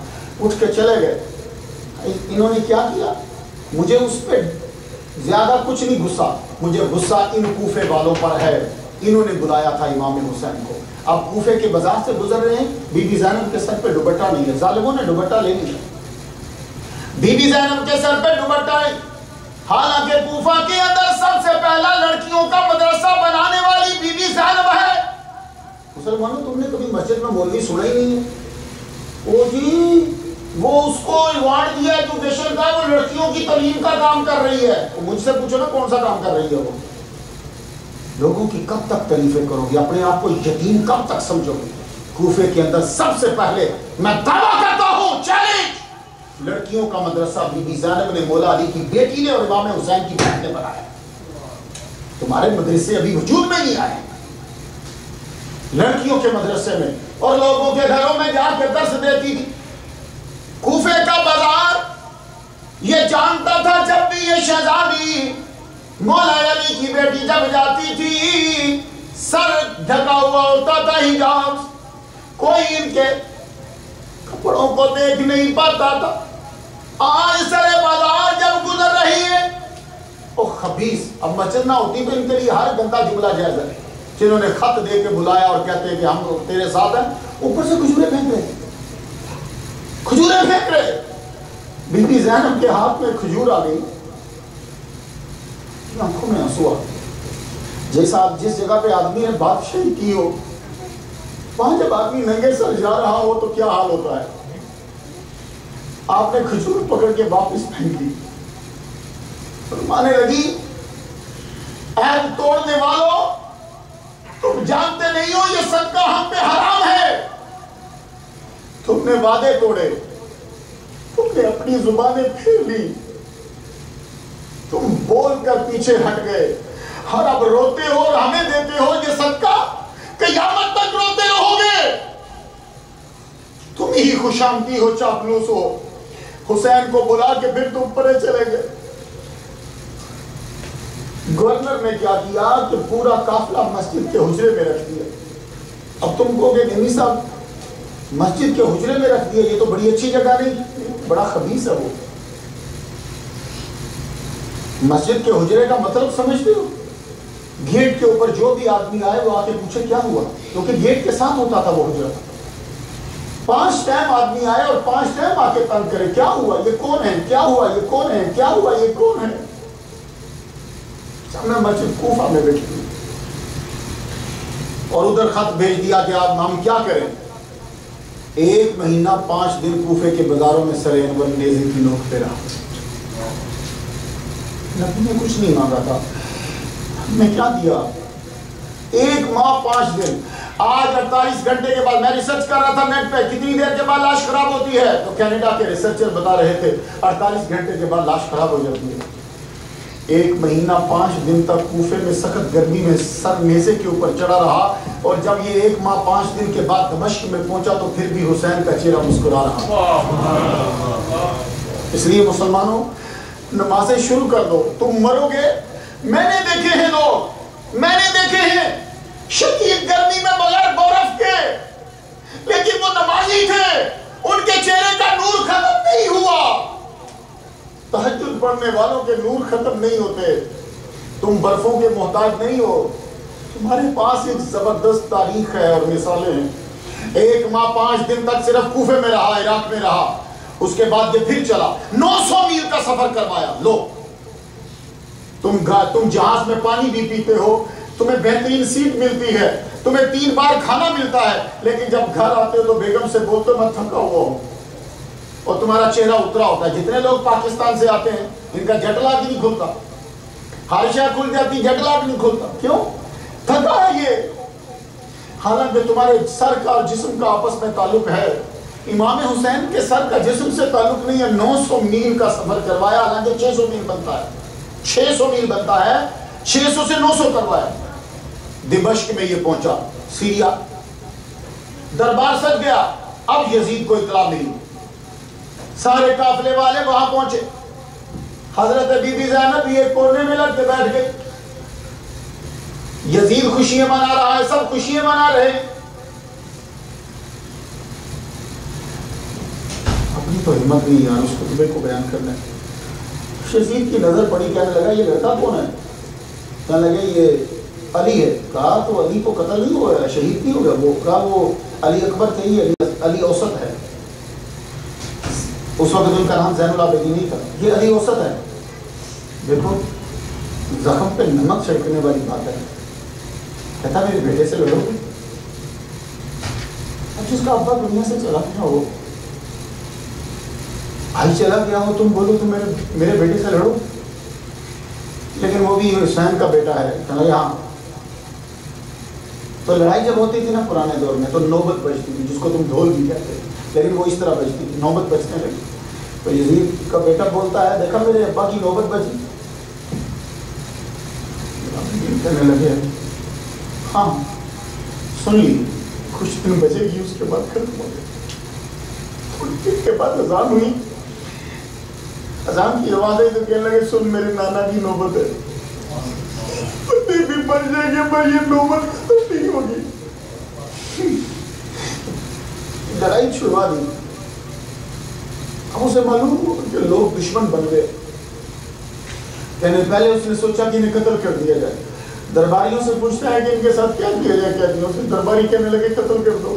उठ के चले गए। इन्होंने क्या किया? मुझे उस पर ज़्यादा कुछ नहीं गुस्सा। मुझे गुस्सा इन कूफे वालों पर है। इन्होंने बुलाया था इमाम हुसैन को। अब कूफे के बाज़ार से गुजर रहे हैं। बीबी जैनब के सर पे दुबट्टा नहीं है। जालिमों ने दुबट्टा ले लिया। बीबी जैनब के सर पे दुबट्टा नहीं। हालाँकि कूफा के अंदर सबसे पहला लड़कियों का मदरसा बनाने वाली बीबी जैनब है। मुसलमानों, तुमने कभी मस्जिद में मौलवी सुना ही नहीं है? ओ जी, वो उसको अवार्ड दिया एजुकेशन का, वो लड़कियों की तलीम का काम कर रही है। तो मुझसे पूछो ना कौन सा काम कर रही है वो? लोगों की कब तक तरीफे करोगे? अपने आप को यकीन कब तक समझोगे? कूफे के अंदर सबसे पहले मैं दावा लड़कियों का मदरसा बीबी जैनब ने मौला अली की बेटी ने और इमाम हुसैन की बहन ने बनाया। तुम्हारे मदरसे अभी वजूद में नहीं आए। लड़कियों के मदरसे में और लोगों के घरों में जाकर दर्श देती थी। कूफे का बाज़ार, ये जानता था जब भी ये शहजादी मौला अली की बेटी जब जाती थी, सर ढका हुआ होता था हिजाब। कोई इनके कपड़ों को देख नहीं पाता था। आज सरे बाज़ार जब गुजर रही है, ओ खबीस, अब मस्जिद ना होती तो इनके लिए, हर गंदा जुमला जायज़ है। जिन्होंने खत दे के बुलाया और कहते हैं कि हम तेरे साथ हैं, ऊपर से कुछ फेंक रहे खजूरें फेंक रहे बीबी जैनब के हाथ में खजूर आ गई। आँखों में आँसू आ जैसा आप जिस जगह पे आदमी ने बादशाही की हो, वहाँ जब आदमी नंगे सर जा रहा हो तो क्या हाल होता है? आपने खजूर पकड़ के वापस फेंक दी। माने लगी, ऐब तोड़ने वालों, तुम जानते नहीं हो ये सदका हम पे हराम है। तुमने वादे तोड़े, तुमने अपनी जुबानें फिर ली। तुम बोलकर पीछे हट गए। हर अब रोते हो और हमें देते हो ये सदका, कयामत तक रोते रहोगे। तुम ही खुशामती हो, चापलूस हो। हुसैन को बुला के फिर तुम परे चले गए गवर्नर ने क्या किया कि पूरा काफिला मस्जिद के हुजरे में रख दिया। अब तुम कहोगे निमी साहब, मस्जिद के हुजरे में रख दिया ये तो बड़ी अच्छी जगह नहीं, बड़ा खबीस है वो। मस्जिद के हुजरे का मतलब समझते हो? गेट के ऊपर जो भी आदमी आए, वो आके पूछे, क्या हुआ? क्योंकि तो गेट के साथ होता था वो हुजरा। पाँच टाइम आदमी आए और पाँच टाइम आके तंग करे, क्या हुआ? ये कौन है? क्या हुआ? ये कौन है? क्या हुआ? ये कौन है? मैं मस्जिद कूफा में बैठी और उधर खत भेज दिया कि आप हम क्या करें? एक महीना पाँच दिन कूफे के बाजारों में सरे अनवर नेजी की नोक पे रहा। नबी कुछ नहीं मांगा था। मैं क्या दिया? एक माह पाँच दिन। आज 48 घंटे के बाद मैं रिसर्च कर रहा था नेट पे, कितनी देर के बाद लाश खराब होती है? तो कनाडा के रिसर्चर बता रहे थे 48 घंटे के बाद लाश खराब हो जाती है। एक महीना पाँच दिन तक कूफे में सख्त गर्मी में सर मेजे के ऊपर चढ़ा रहा और जब ये एक माह पाँच दिन के बाद दमश्क में पहुँचा तो फिर भी हुसैन का चेहरा मुस्कुरा रहा। इसलिए मुसलमानों, नमाजें शुरू कर दो। तुम मरोगे? मैंने देखे हैं लोग। मैंने देखे हैं। शदीद गर्मी में बगैर बर्फ़ के, लेकिन वो नमाजी थे। उनके चेहरे का नूर खत्म नहीं हुआ। तहजुद पढ़ने वालों के नूर खत्म नहीं होते। तुम बर्फों के मोहताज नहीं हो। तुम्हारे पास एक ज़बरदस्त तारीख है और मिसालें एक माह पाँच दिन तक सिर्फ़ कूफे में रहा, इराक में रहा। उसके बाद ये फिर चला। 900 मील का सफ़र करवाया। लो। तुम तुम जहाज़ में पानी भी पीते हो तुम्हें बेहतरीन सीट मिलती है, तुम्हें तीन बार खाना मिलता है, लेकिन जब घर आते हो तो बेगम से बोलते मैं थका हुआ हूँ। और तुम्हारा चेहरा उतरा होता है। जितने लोग पाकिस्तान से आते हैं, इनका जटला भी नहीं खुलता। हारिशा खुल जाती जटला भी नहीं खुलता। क्यों? थका है ये। हालाँकि तुम्हारे सर का और जिस्म का आपस में ताल्लुक है। इमाम हुसैन के सर का जिस्म से ताल्लुक नहीं है। 900 मील का सफ़र करवाया, हालाँकि 600 मील बनता है। 600 मील बनता है 600 से 900 करवाया। दिमश्क में ये पहुँचा, सीरिया। दरबार सज गया, अब यजीद को इतला मिली। सारे काफले वाले वहाँ पहुँचे। हज़रत बीबी जैनब ये कोने में लग के बैठ गई यजीद खुशियाँ मना रहा है, सब खुशियाँ मना रहे अपनी तो हिम्मत नहीं यार उस खुतबे को बयान करना है। की नज़र पड़ी, कहने लगा, ये लड़का कौन है? कहने लगे, ये अली है। कहा तो अली को कत्ल नहीं है शहीद नहीं हो गया वो कहा वो अली अकबर थे ही अली, अली औसत है। उस वक्त उनका नाम जैनुल आबिदीन नहीं था। ये अली औसत है। देखो जख्म पे नमक छिड़कने वाली बात है। कहता मेरे बेटे से लड़ोगे अब जिसका अब्बा दुनिया से चला गया हो भाई चला गया हो तुम बोलो तुम मेरे मेरे बेटे से लड़ो। लेकिन वो भी हुसैन का बेटा है। कहना यहाँ तो लड़ाई जब होती थी ना पुराने दौर में तो नौबत बजती थी, जिसको तुम ढोल भी कहते लेकिन वो इस तरह बजती थी, नौबत बजने लगी। तो यजीद का बेटा बोलता है, देखा मेरे अब्बा की नौबत बजी? कहने लगे हाँ सुन ली। कुछ दिन बजेगी, उसके बाद खत्म हो गया के बाद अजान हुई। अजान की आवाज़ आई तो कहने लगे, सुन मेरे नाना की नौबत है। पति भी मर जाएँगे पर ये नौबत खत्म नहीं होगी। लड़ाई छुड़वा दी। अब उसे मालूम कि लोग दुश्मन बन गए। कहने पहले उसने सोचा कि इन्हें कत्ल कर दिया जाए। दरबारियों से पूछता है कि इनके साथ क्या किया जाए, क्या नहीं। उसने दरबारी कहने लगे, कत्ल कर दो।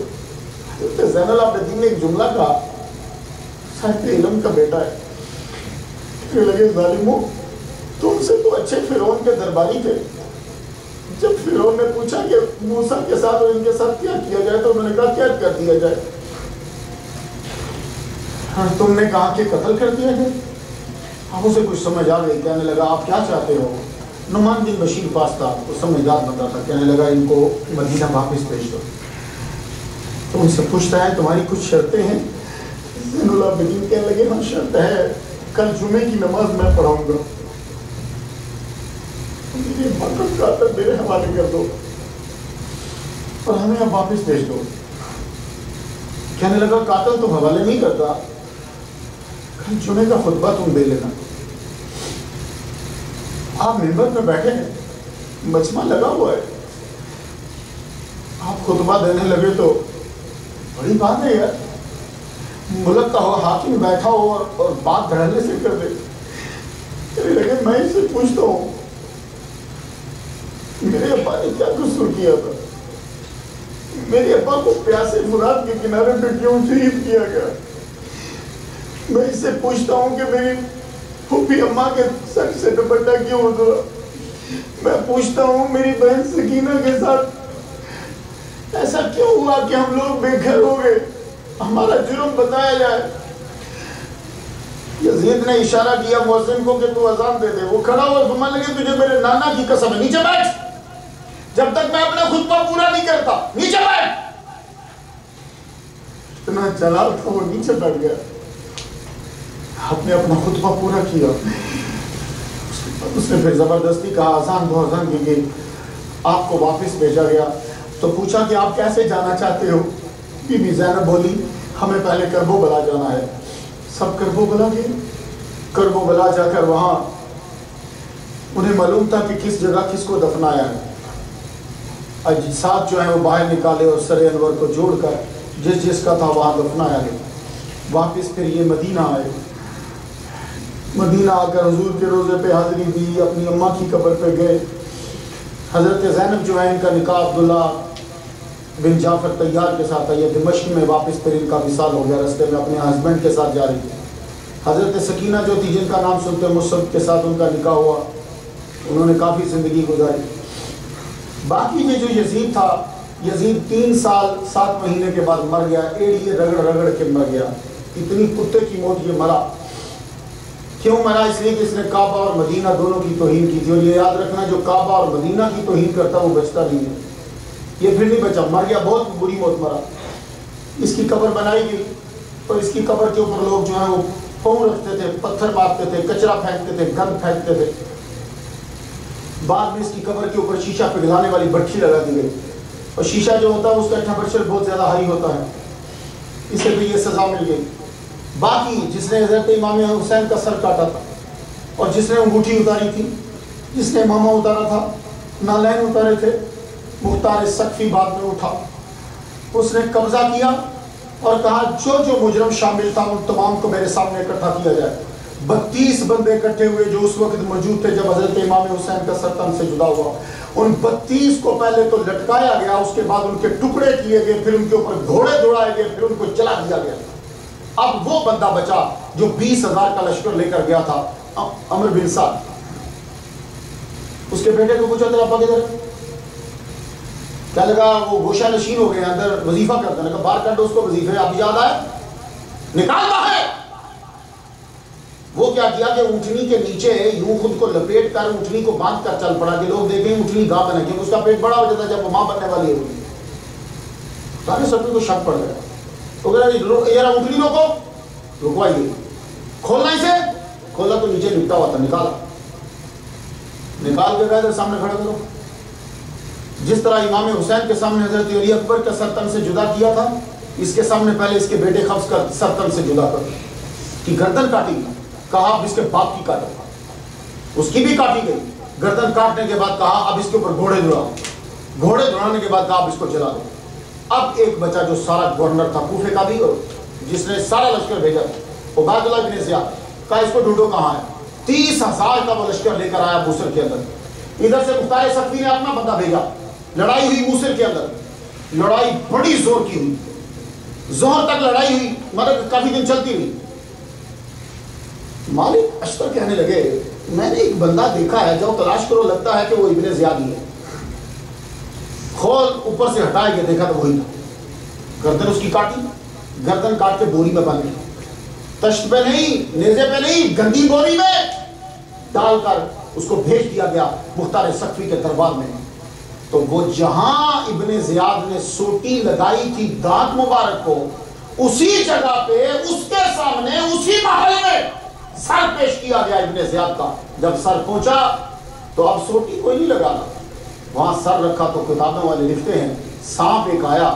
तो जैनल आबदीन ने एक जुमला कहा, साहित्य इलम का बेटा है। कहने लगे, जालिमो तुमसे तो अच्छे फिरौन के दरबारी थे। जब फिरौन ने पूछा कि मूसा के साथ और इनके साथ क्या किया जाए तो उन्होंने कहा क्या कर दिया जाए। हाँ तुमने कहा कि कत्ल कर दिया जाए। अब उसे कुछ समझ आ गई कहने लगा, आप क्या चाहते हो? नुमान बिन बशीर पास था वो समझदार बंदा था, कहने लगा, इनको मदीना वापस भेज दो। तो उनसे पूछता है, तुम्हारी कुछ शर्तें हैं? कहने लगे हाँ शर्त है, कल जुमे की नमाज़ मैं पढ़ाऊँगा। मेरे हवाले कर दो। और हमें अब वापस भेज दो। कहने लगा कातल तुम हवाले नहीं करता। कल जुमे का खुतबा तुम दे लेना। आप मेंबर में बैठे हैं। मजमा लगा हुआ है। आप खुतबा देने लगे तो बड़ी बात है यार। मुल्क का हो हाकिम बैठा हो और, और बात धड़ल्ले से कर दे। लगे मैं इससे पूछता हूँ। मेरे अब्बा ने क्या कसूर किया था? मेरे अब्बा को प्यासे मुराद के किनारे पे क्यों शहीद किया गया? मैं इससे पूछता हूँ कि मेरी फूफी अम्मा के सर से दुपट्टा क्यों उतरा मैं पूछता हूँ, मेरी बहन सकीना के साथ ऐसा क्यों हुआ कि हम लोग बेघर हो गए? हमारा जुर्म बताया जाए। यजीद ने इशारा किया, मोहसिन को कि तू अजान दे दे। वो खड़ा हुआ घुमा लगे, तुझे मेरे नाना की कसम नीचे बैठ। जब तक मैं अपना खुतबा पूरा नहीं करता, नीचे बैठ। इतना जलाल था, वो नीचे बैठ गया। आपने अपना खुतबा पूरा किया। उसने फिर ज़बरदस्ती कहा आसान दो आसान की गई आपको वापस भेजा गया। तो पूछा कि आप कैसे जाना चाहते हो? बीबी जैनब बोली, हमें पहले करबो बला जाना है। सब करबो बला गए करबो बला जाकर वहाँ, उन्हें मालूम था कि किस जगह किसको दफनाया है। अजसात जो है वो बाहर निकाले और सर अनवर को जोड़कर जिस जिसका था वहाँ दफनाया गया वापस फिर ये मदीना आए। मदीना आकर हजूर के रोज़े पे हाजिरी दी, अपनी अम्मा की कब्र पे गए। हज़रत जैनब जो है, इनका निका अब्दुल्ला बिन जाफ़र तैयार के साथ ये दिमश्क में वापस फिर इनका विसाल हो गया, रस्ते में अपने हस्बैंड के साथ जा रही थी हज़रत सकीना जो थी, जिनका नाम सुनते मुसब के साथ उनका निका हुआ, उन्होंने काफ़ी ज़िंदगी गुजारी। बाकी में जो यजीद था, यजीद तीन साल, सात महीने के बाद मर गया एड़िए रगड़ रगड़ के मर गया। इतनी कुत्ते की मौत ये मरा। क्यों मरा? इसलिए कि इसने काबा और मदीना दोनों की तोहन की थी। और ये याद रखना, जो काबा और मदीना की तोहन करता, वो बचता नहीं है। ये फिर नहीं बचा। मर गया, बहुत बुरी मौत मरा। इसकी कब्र बनाई गई। और इसकी कब्र के ऊपर लोग जो है, वो पाँव रखते थे, पत्थर मारते थे, कचरा फेंकते थे, गंद फेंकते थे। बाद में इसकी कब्र के ऊपर शीशा पिघलाने वाली भट्टी लगा दी गई। और शीशा जो होता है, उसका टेम्परेचर बहुत ज़्यादा हाई होता है। इसे भी ये सज़ा मिल गई। बाकी जिसने हज़रत इमाम हुसैन का सर काटा था और जिसने अंगूठी उतारी थी, जिसने मामा उतारा था नालैन उतारे थे, मुख्तार सख्फी बाद में उठा। उसने कब्जा किया और कहा जो जो मुजरम शामिल था, उन तमाम को मेरे सामने इकट्ठा किया जाए। बत्तीस बंदे इकट्ठे हुए जो उस वक्त मौजूद थे जब हज़रत इमाम हुसैन का सरतन से जुदा हुआ। उन बत्तीस को पहले तो लटकाया गया, उसके बाद उनके टुकड़े किए गए, फिर उनके ऊपर घोड़े दौड़ाए गए, फिर उनको जला दिया गया। अब वो बंदा बचा जो बीस हज़ार का लश्कर लेकर गया था अमर बिन साद। उसके बेटे को पूछा, तेरा किधर क्या लगा, वो गोशा नशीन हो गया, अंदर वजीफा करता हैं। बाहर दो उसको, वजीफे, आप याद आए? निकालता है! वो क्या किया कि ऊँटनी के नीचे यूँ खुद को लपेट कर ऊँटनी को बाँध कर चल पड़ा कि लोग देखें ऊँटनी गा बने, क्योंकि उसका पेट बड़ा हो जाता है जब वो माँ बनने वाली है सारे सभी को शक पड़ गया। तो कह यार ऊँटनी रोको रुकवाइए खोलना इसे? खोला तो नीचे लिपटा हुआ था, निकाला। निकाल के गए सामने खड़ा करो। जिस तरह इमाम हुसैन के सामने हज़रत अली अकबर का सरतन से जुदा किया था, इसके सामने पहले इसके बेटे खब्स का सरतन से जुदा कर, कि गर्दन काटी। कहा, अब इसके बाप की काटो। उसकी भी काटी गई। गर्दन काटने के बाद कहा, अब इसके ऊपर घोड़े दौड़ाओ। घोड़े दौड़ाने के बाद कहा, अब इसको जला दो। अब एक बच्चा जो सारा गवर्नर था कूफे का भी जिसने सारा लश्कर भेजा उबादुल्ला बिन जियाद का इसको ढूंढो कहाँ है? तीस हज़ार का वो लश्कर लेकर आया मूसर के अंदर। इधर से मुख्तार सख्ती ने अपना बंदा भेजा। लड़ाई हुई मूसर के अंदर। लड़ाई बड़ी ज़ोर की हुई। ज़ोर तक लड़ाई हुई मतलब काफ़ी दिन चलती हुई मालिक अशतर कहने लगे, मैंने एक बंदा देखा है जब तलाश करो, लगता है कि वो इबन ज्यादी है खोल ऊपर से हटाए के देखा तो वही था। गर्दन उसकी काटी, गर्दन काट के बोरी में बांधी तश्त पे नहीं, नेजे पे नहीं, गंदी बोरी में डालकर उसको भेज दिया गया मुख्तार सख्वी के दरबार में। तो वो जहाँ इबन जियाद ने सोटी लगाई थी दांत मुबारक को, उसी जगह पे, उसके सामने, उसी महल में सर पेश किया गया इबन जियाद का। जब सर पहुँचा तो अब सोटी कोई नहीं लगाना वहाँ सर रखा तो किताबों वाले लिखते हैं, सांप एक आया,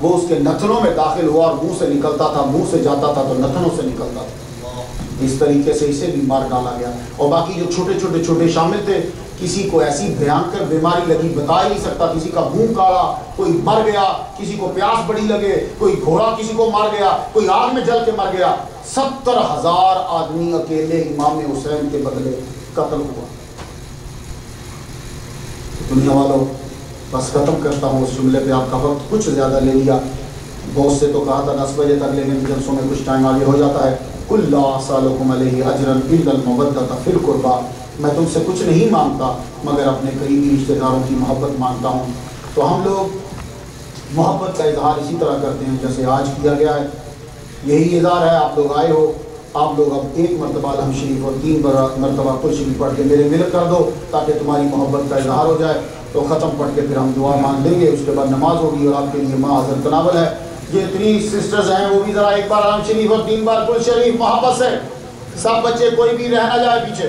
वो उसके नथनों में दाखिल हुआ और मुँह से निकलता था, मुँह से जाता था तो नथनों से निकलता था। इस तरीके से इसे भी मार डाला गया। और बाकी जो छोटे छोटे छोटे शामिल थे किसी को ऐसी भयंकर बीमारी लगी, बता ही नहीं सकता किसी का मुँह काला, कोई मर गया, किसी को प्यास बड़ी लगे, कोई घोड़ा किसी को मार गया, कोई आग में जल के मर गया। सत्तर हज़ार आदमी अकेले इमाम हुसैन के बदले कत्ल हुआ। दुनिया वालों, बस ख़त्म करता हूँ उस जुमले पे, आपका वक्त कुछ ज़्यादा ले लिया। बहुत से तो कहा था, दस बजे तक लेकिन जलसों में कुछ टाइम आगे हो जाता है। कुल्ला सालकुम अजरन बिलमबत फिर कुर्बा। मैं तुमसे कुछ नहीं माँगता, मगर अपने करीबी रिश्तेदारों की मोहब्बत माँगता हूँ। तो हम लोग मोहब्बत का इजहार इसी तरह करते हैं जैसे आज किया गया है। यही इजहार है, आप लोग आए हो। आप लोग अब एक मरतबा हम शरीफ और तीन मरतबा कुल शरीफ पढ़ के मेरे मिल कर दो, ताकि तुम्हारी मोहब्बत का इजहार हो जाए। तो ख़त्म पढ़ के फिर हम दुआ मांग देंगे उसके बाद नमाज़ होगी और आपके लिए माँ हजर तनावल है। ये इतनी सिस्टर्स हैं, वो भी ज़रा एक बार आराम शरीफ और तीन बार कुल शरीफ, मोहब्बत से। सब बच्चे कोई भी रहना जाए पीछे।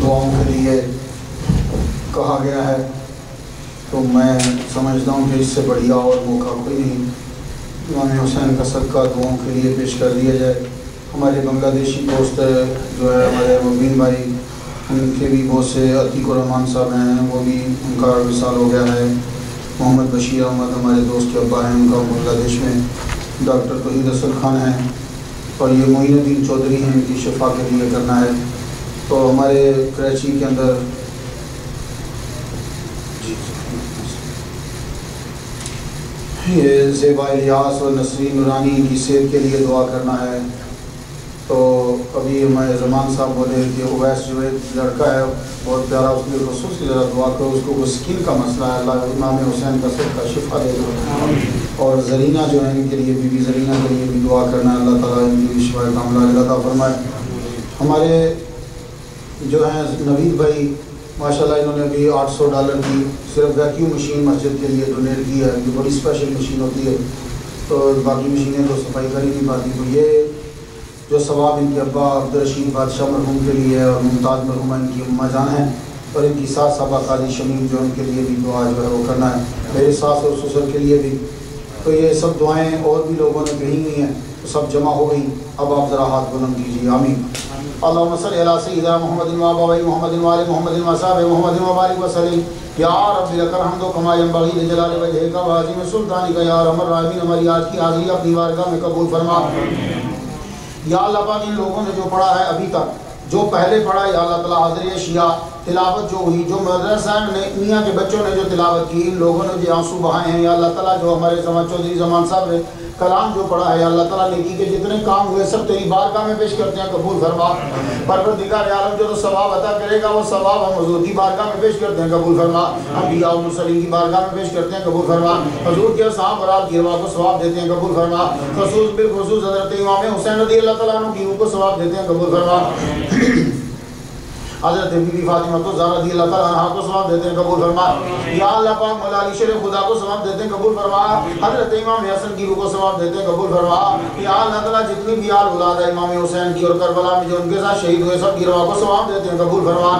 दुआओं के लिए कहा गया है तो मैं समझता हूँ कि इससे बढ़िया और मौका कोई नहीं इमाम हुसैन का सदका दुआओं के लिए पेश कर दिया जाए। हमारे बांग्लादेशी दोस्त जो है, हमारे मुबीन भाई, उनके भी बहुत से अतीक रहमान साहब हैं, वो भी उनका विशाल हो गया है। मोहम्मद बशीर अहमद हमारे दोस्त के अब्बा हैं, उनका बांग्लादेश में डॉक्टर तोहीद असल खान हैं और ये मोइनुद्दीन चौधरी हैं, इनकी शफा के लिए करना है। तो हमारे कराची के अंदर ज़ेबा और नसरीन नूरानी की सेहत के लिए दुआ करना है। तो अभी हमारे जमान साहब बोले कि उवैस जो एक लड़का है, बहुत प्यारा उसके खसूस की ज़रा दुआ करो, उसको कोई स्किन का मसला है, अल्लाह इमाम हुसैन का सब का शिफा दे दो। और जरीना जो है, इनके लिए, बीबी जरीना के लिए भी दुआ करना है, अल्लाह ताला इनकी शिफा कामला अल्लाह फरमाए। हमारे जो हैं, नवीद भाई माशाल्लाह इन्होंने अभी 800 डॉलर की सिर्फ़ वैक्यूम मशीन मस्जिद के लिए डोनेट की है ये बड़ी स्पेशल मशीन होती है। तो बाकी मशीनें तो सफ़ाई कर ही नहीं पाती। तो ये जो सवाब इनके अब्बा अब्दुलरशीद बादशाह मरहूम के लिए है और मुमताज़ मरहूमा इनकी अम्मा जान है और इनकी सास साबा काजी शमीम जो उनके लिए भी दुआ जो है वो करना है। मेरे सास और ससुर के लिए भी। तो ये सब दुआएँ और भी लोगों ने कही हुई हैं तो सब जमा हो गई। अब आप ज़रा हाथ बुलंद कीजिए। आमीन। अबवाई मुहम्मदिन व आलि मुहम्मदिन व असहाबि मुहम्मदिन व बारिक व सल्लिम या रब्बी लकल हम्दु कमा यंबगी लिजलाली वजहिका व अज़ीम सुल्तानिका या अरहमर राहिमीन हमारी आज की हाज़िरी अपनी बारगाह में कबूल फरमा या अल्लाह पाक इन लोगों ने जो पढ़ा है अभी तक जो पहले पढ़ा या अल्लाह ताला हाज़िर शिया तिलावत जो हुई जो मदरसा ने मियाँ के बच्चों ने जो तिलावत की इन लोगों ने जो आँसू बहाए हैं या अल्लाह ताला जो हमारे जमान चौधरी जमान साहब कलाम जो पढ़ा है, अल्लाह ताला नेकी के जितने काम हुए सब तेरी बारगाह में पेश करते हैं, कबूल फरमा। परवरदिगार आलम जो तो सवाब अदा करेगा, वो सवाब हम हजूर की बारगाह में पेश करते हैं, कबूल फरमा। और मुरसलीन की बारगाह में पेश करते हैं, कबूल फरमा। हजूर के साहब और आप गिरवा को सवाब देते हैं, कबूल फरमा। खसूस बिल खसूस हज़रत इमाम हुसैन रदी अल्लाह ताला की को सवाब देते हैं, कबूल फरमा। हज़रत बीबी फातिमा को ज़ारा दी अल्लाह तआला को सलाम देते हैं कबूल फरमा या अल्लाह पाक मौला अली शेर खुदा को सलाम देते हैं कबूल फरमा हज़रत इमाम हसन की को सलाम देते हैं कबूल फरमा या अल्लाह तआला जितनी भी आल औलाद है इमाम हुसैन की और करबला में जो उनके साथ शहीद हुए सब की को सलाम देते हैं कबूल फरमा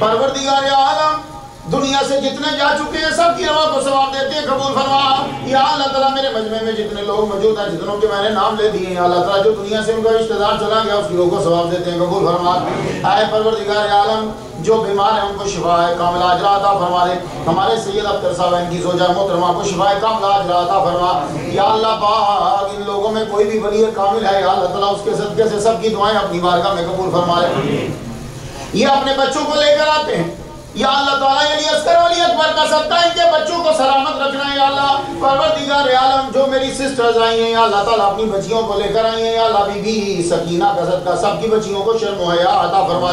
परवरदिगार आलम दुनिया से जितने जा चुके हैं सब की रवा को सवाब देते हैं, कबूल फरमा। या अल्लाह ताला मेरे मजमे में जितने लोग मौजूद हैं, जितनों के मैंने नाम ले दिए अल्लाह ताला जो दुनिया से उनका रिश्तेदार चला गया उसकी रोह को सवाब देते हैं, कबूल फरमा। आए परवरदिगार आलम, जो बीमार है, उनको शिफा कामला अजरा अता फरमा दे। हमारे सैयद अख्तर साहब, इनकी सोजा मोहतरमा को शिफा कामला अजरा अता फरमा। या अल्लाह पाक, इन लोगों में कोई भी वली कामिल है, या अल्लाह ताला उसके सदके से सबकी दुआएँ अपनी बारगाह में कबूल फरमा ले। ये अपने बच्चों को लेकर आते हैं। सबकी बच्चियों को शर्म फरमा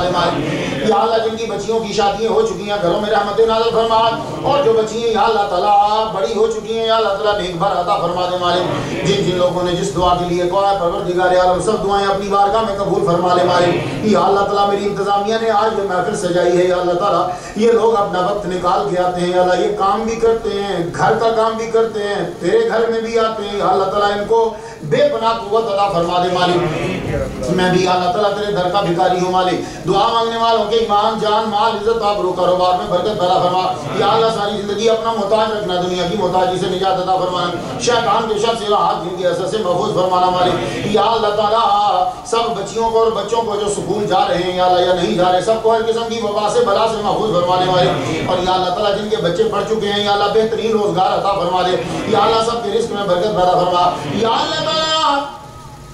जिनकी बच्चियों की शादियाँ हो चुकी हैं, घरों में रहमत नाज़िल फरमा। और जो बच्ची अल्लाह ताला बड़ी हो चुकी हैं, या अल्लाह ताला नेक भर अता फरमा दे मालिक। जिन जिन लोगों ने जिस दुआ के लिए आलम, सब दुआएँ अपनी बारगाह में कबूल फरमा ले मालिक। या अल्लाह ताला मेरी इंतजामिया ने आज ये महफिल सजाई है, या अल्लाह ताला ये लोग अपना वक्त निकाल के आते हैं अल्लाह ये काम भी करते हैं, घर का काम भी करते हैं, तेरे घर में भी आते हैं अल्लाह ताला इनको बेपनाह कुव्वत अदा फरमा दे मालिक। मैं भी अल्लाह ताला तेरे दर का भिखारी हूँ मालिक। दुआ मांगने वालों के ईमान, जान, माल, इज़्ज़त आबरू कारोबार में बरकत पैदा फरमा। या अल्लाह सारी ज़िंदगी अपना मोहताज रखना, दुनिया की मोहताजी से निजात अदा फरमाना। शैतान के शर से हाथ जिनके असर से महफूज फरमाना मालिक। या अल्लाह ताला सब बच्चियों को और बच्चों को जो स्कूल जा रहे हैं, या या नहीं जा रहे, सबको हर किस्म की वबा से बला से महफूज फरमाने वाले और या अल्लाह ताला जिनके बच्चे पढ़ चुके हैं, या बेहतरीन रोज़गार अता फरमा दे। या अल्लाह सबके रिस्क में बरकत पैदा फरमा। या अल्लाह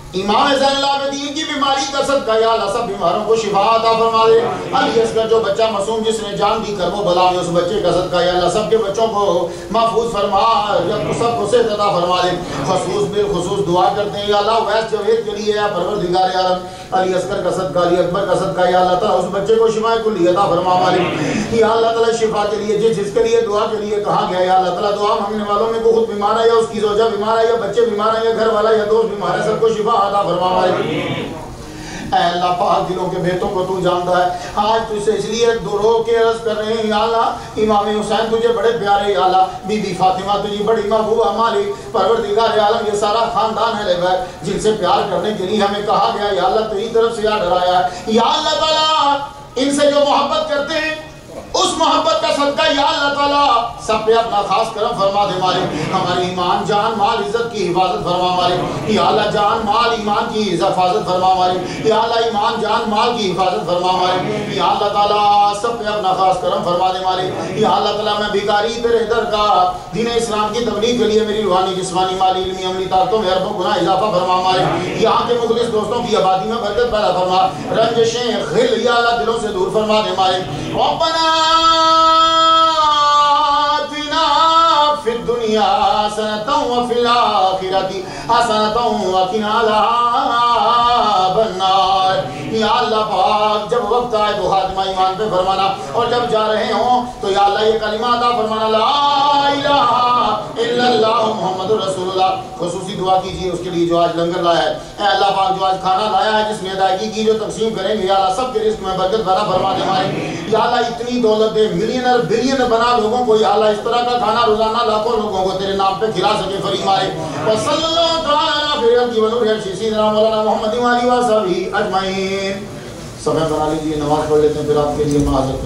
इमाम ज़ैनुलाबदीन की बीमारी का सदका, या अल्लाह सब बीमारों को शिफा अता फरमा दे अली असगर जो बच्चा मासूम जिसने जान दी कर वो बला उस बच्चे का सदका, या अल्लाह सबके बच्चों को महफूज फरमा जब सबको सेहत अता फरमा दे खसूस बिल खसूस दुआ करते हैं, या अल्लाह वैस जवेद के लिए या परवरदिगार आलम। अली असगर का सदका, अली अकबर का सदका, या अल्लाह ताला उस बच्चे को शिफा कुल्ली अता फरमा मालिक या अल्लाह ताला शिफा के लिए, जिस जिसके लिए दुआ के लिए कहा गया या अल्लाह ताला दुआ मांगने वालों में को खुद बीमार है, या उसकी जोजा बीमार है, या बच्चे बीमार है, या घर वाला या दोस्त बीमार है, सबको शिफा अता फरमा मालिक अल्लाह पाक दिलों के बेटों को तू जानता है, आज तुझसे इसलिए दो रो के अर्ज़ कर रहे हैं अल्लाह, इमाम हुसैन तुझे बड़े प्यारे अल्लाह, बीबी फातिमा तुझी बड़ी महबूबा, हमारी परवरदिगार आलम, ये सारा खानदान है, लेबर, जिनसे प्यार करने के लिए हमें कहा गया, या अल्लाह, तेरी तरफ़ से या डराया है। या अल्लाह ताला, इनसे जो मोहब्बत करते हैं उस मोहब्बत का सदका या अल्लाह ताला, सब पे अपना खास करम फरमा दे मारे। हमारे ईमान, जान, माल, इज़्ज़त की हिफाजत फरमा मारे। या अल्लाह जान, माल, ईमान की हिफाजत फरमा मारे। या अल्लाह ईमान, जान, माल की हिफाजत फरमा मारे। या अल्लाह ताला, सब पे अपना खास करम फरमा दे मारे। या अल्लाह ताला, मैं भिखारी, तेरे दर का, दीन इस्लाम की तबलीग के लिए मेरी रूहानी, जिस्मानी, माली, इल्मी, अमली, ताकतों में अरबों गुना इजाफा फरमा मारे। यहाँ के मुखलिस दोस्तों की आबादी में बरकत पैदा फरमा। रंजशें, खिल, या अल्लाह दिलों से दूर फरमा दे मारे। रब्बना जब वक्त आए तो हाजमा ईमान पे फरमाना। और जब जा रहे हो तो या अल्लाह ये कलिमा अता फरमाना, ला इलाहा खुसूसी दुआ कीजिए, उसके लिए जो आज लंगर लाया है। अल्लाह पाक, जो आज खाना लाया है, जिसमें अदायगी की, जो तकसीम करेंगे अल्लाह सबके रिस्क में बरकत या अल्लाह इतनी दौलत दे, मिलियनर, बिलियन बना लोगों को अल्लाह इस तरह का खाना रोज़ाना लाखों लोगों को तेरे नाम पे खिला सके की समय बना लीजिए, नमाज़ पढ़ लेते हैं, फिर आपके लिए माजरत